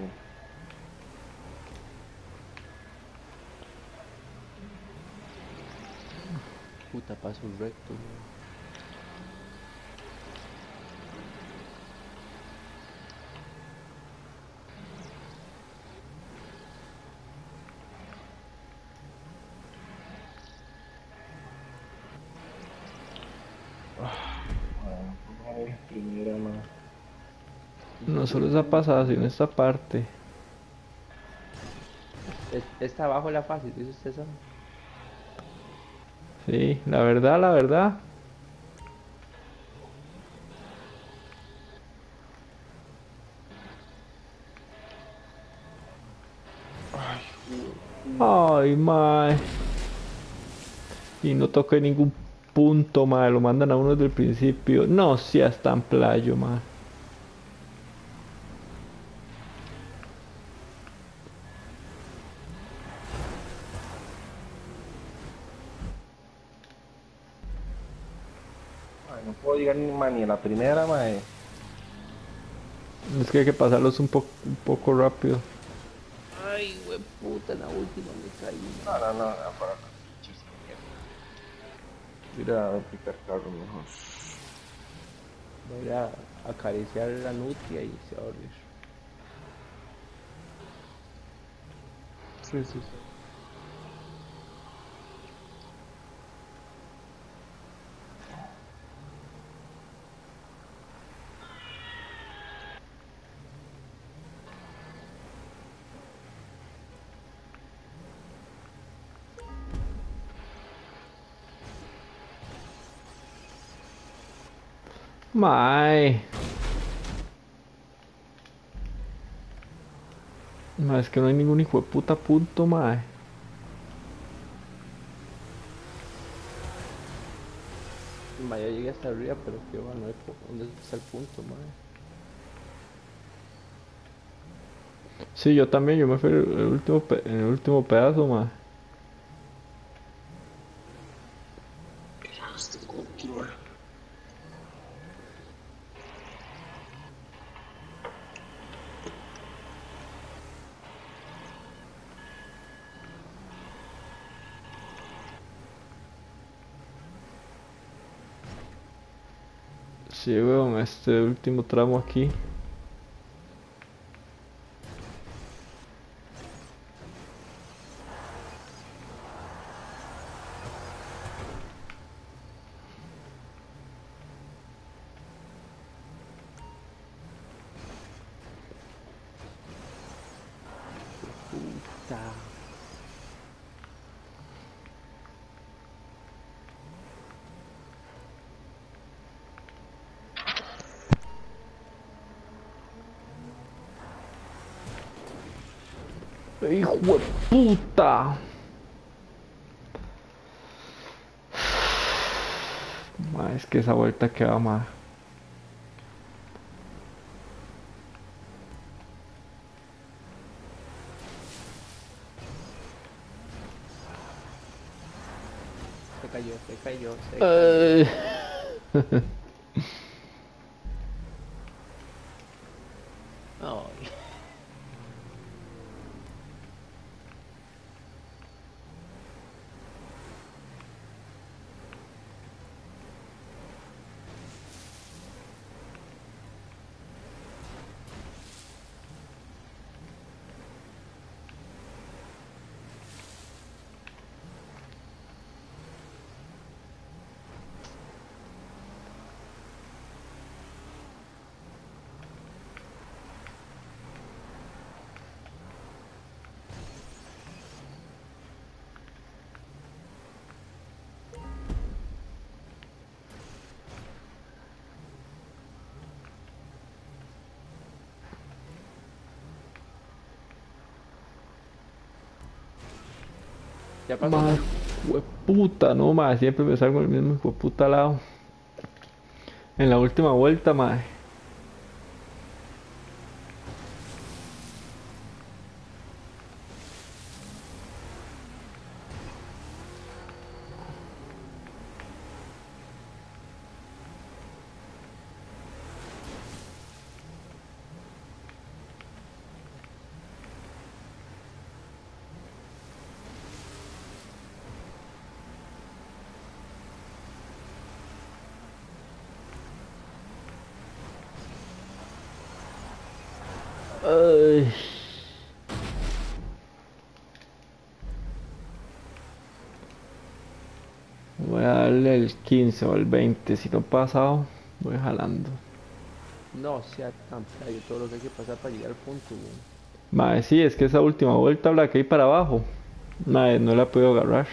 Puta, paso recto. weón. Ay, primera, man. No solo esa pasada, sino esta parte. Es- Esta abajo la fácil, dice usted Sam. Sí, la verdad, la verdad. Ay, mae. Y no toqué ningún punto, mae. Lo mandan a uno desde el principio. No seas tan playo, mae. Ay, no puedo llegar ni, ma, ni a la primera, mae. Es que hay que pasarlos un, po- un poco rápido. Ay, hueputa, en la última me caí. No, no, no, no, para. Ir a picar carro mejor. Voy a acariciar la nutria y se va a dormir. Sí, sí, sí. Mae. Mae, es que no hay ningún hijo de puta punto, mae. Ma, ya llegué hasta arriba, pero que va, no hay po- ¿dónde está el punto, madre? Sí, yo también, yo me fui el, el último, pe- en el último pedazo, mae. Último tramo aquí. Esa vuelta queda más. Se cayó, se cayó, se cayó. Ay. Pasó. Ma, puta, no, ma, siempre me salgo el mismo hijo de puta lado. En la última vuelta, ma. Ay. El 15 o el 20. Si no he pasado, voy jalando. No sea tan playo todo lo que hay que pasar para llegar al punto. Mae, sí, es que esa última vuelta, la que hay para abajo, mae, no la podido agarrar.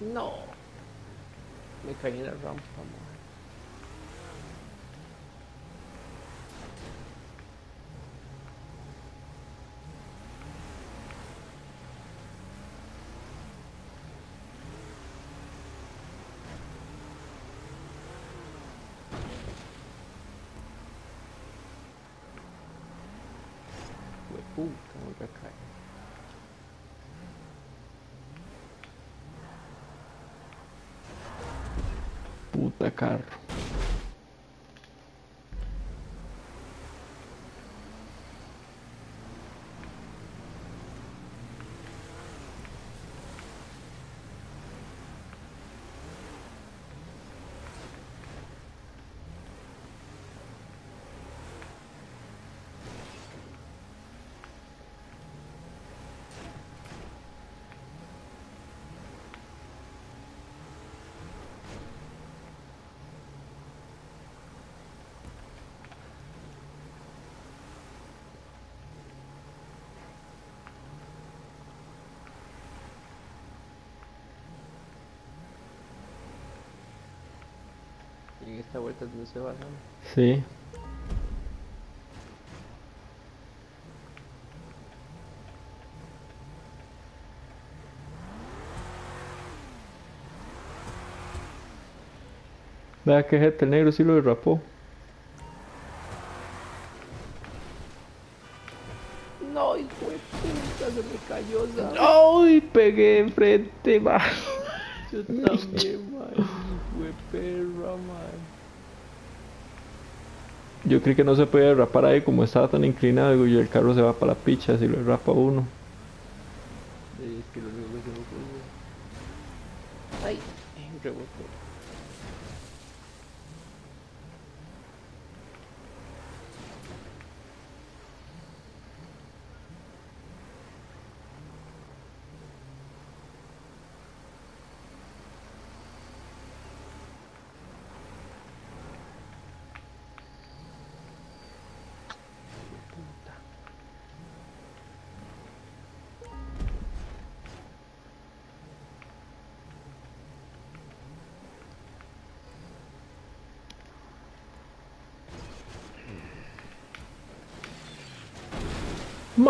No. Me caí en la rampa, madre. Puta, me voy a caer. Puta carro. Sí. Vea que gente, el negro sí lo derrapó. No, hijo de puta, se me cayó, ¿sabes? ¡Ay! Pegué enfrente, ma. Yo también, man. Hijo de perra, man. Yo creí que no se podía derrapar ahí como estaba tan inclinado. Digo, yo el carro se va para la picha si lo derrapa uno. Sí, es que lo único que se me ocurrió. Ay, rebotó.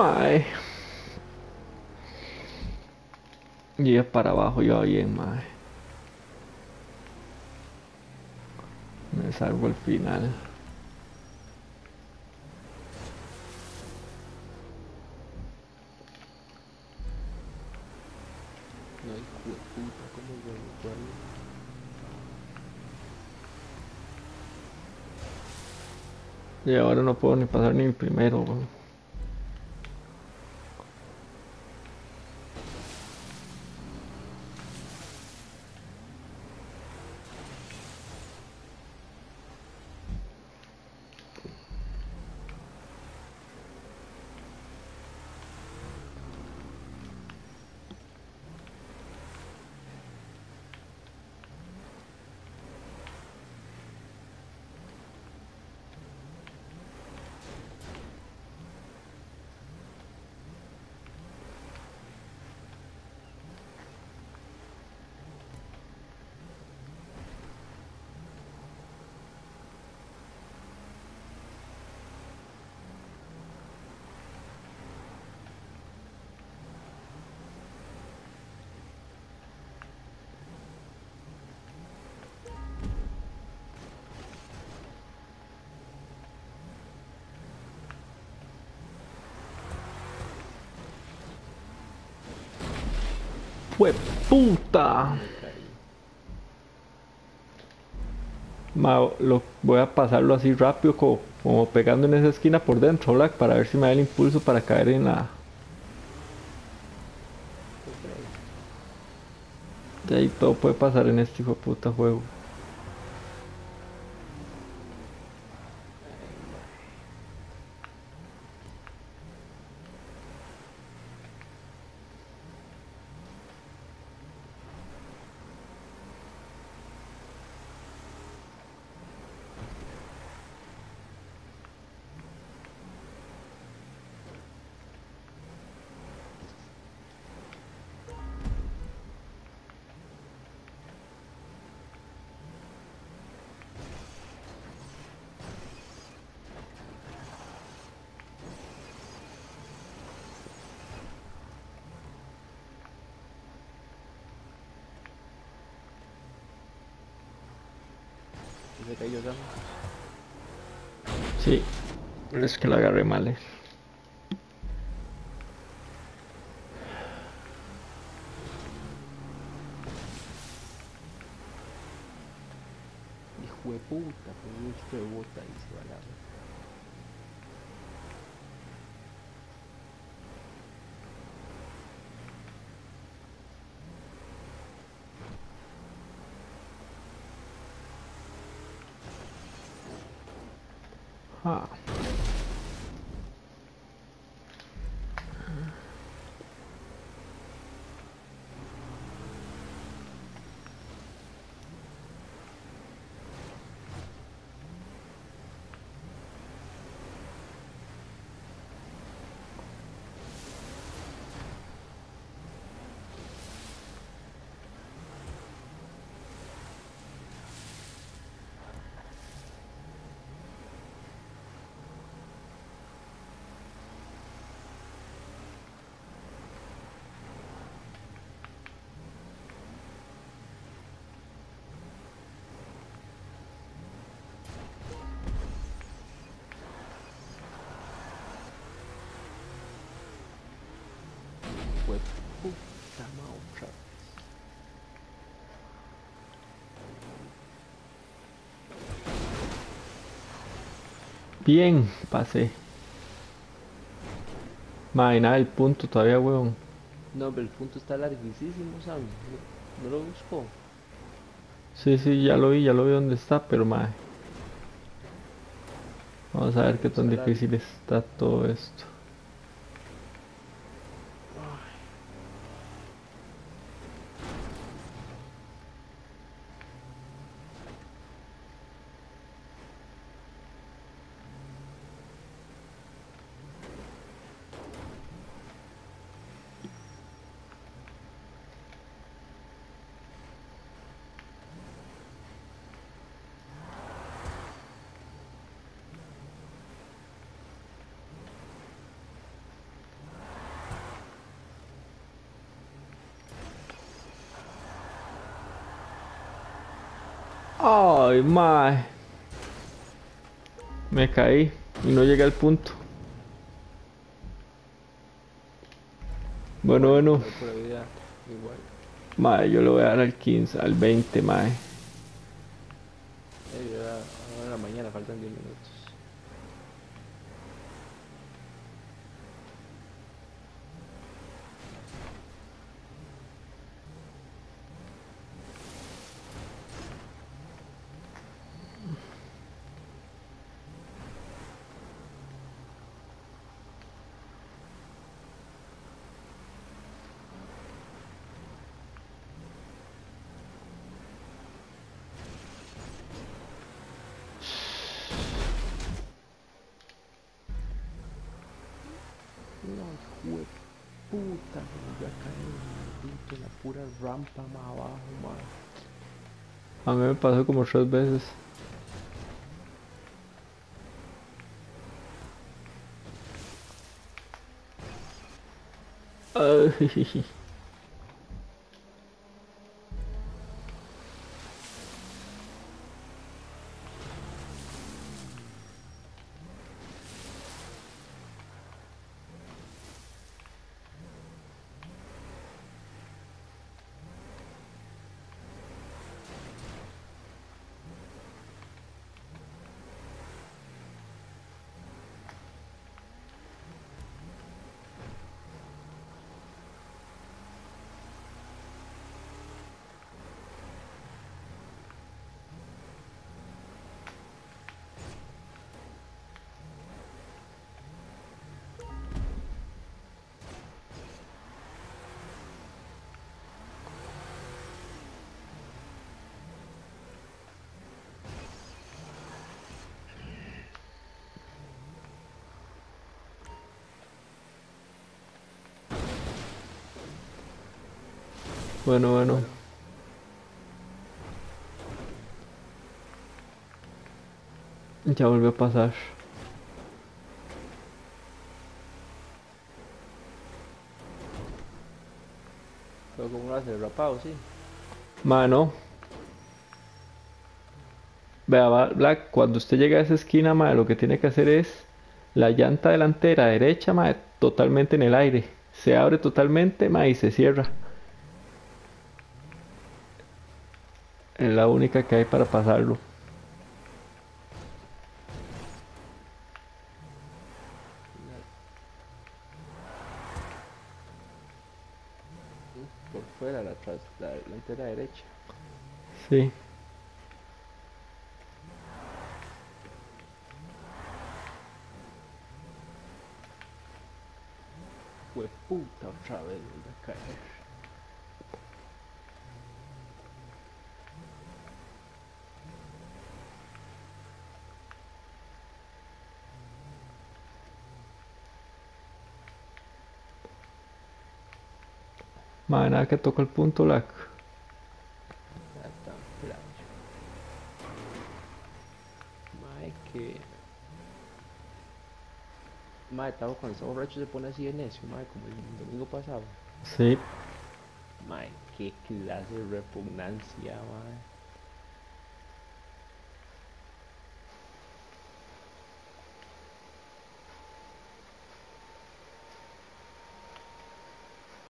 Mae. Y es para abajo, yo bien, mae. Me salgo al final. No, puta. Y ahora no puedo ni pasar ni primero. ¡Fue puta! Ma, lo, voy a pasarlo así rápido, como, pegando en esa esquina por dentro, Black, para ver si me da el impulso para caer en la. De ahí todo puede pasar en este hijo de puta juego. Y se cayó, ¿sabes? Sí, es que lo agarré mal. eh. Hijo de puta, con un rebota y se va a la Bien, pasé. Nada, el punto todavía, weón. No, pero el punto está larguísimo, Sam. No, no lo busco. Sí, sí, ya lo vi, ya lo vi dónde está, pero mae. Vamos a ver qué tan difícil está todo esto. Ay, mae. Me caí y no llegué al punto. Bueno, bueno. Mae, yo le voy a dar al 15, al 20, mae. Eh, ya, ahora en la mañana faltan 10 minutos. No, jue puta, me voy a caer maldito en la pura rampa más abajo, man. A mí me pasó como tres veces. Ay. Bueno, bueno. Ya volvió a pasar. Pero como lo hace rapado, sí. Mano. Vea, Black, cuando usted llega a esa esquina, mae, lo que tiene que hacer es la llanta delantera derecha, mae, totalmente en el aire. Se abre totalmente, mae, y se cierra. La única que hay para pasarlo. Por fuera, la, tras, la delantera derecha. Sí. Fue puta otra vez, me voy a caer. Mae, nada que toca el punto, que. Mae, estaba cuando está borracho se pone así de necio, mae, como el domingo pasado. Sí. Mae, qué clase de repugnancia, mae.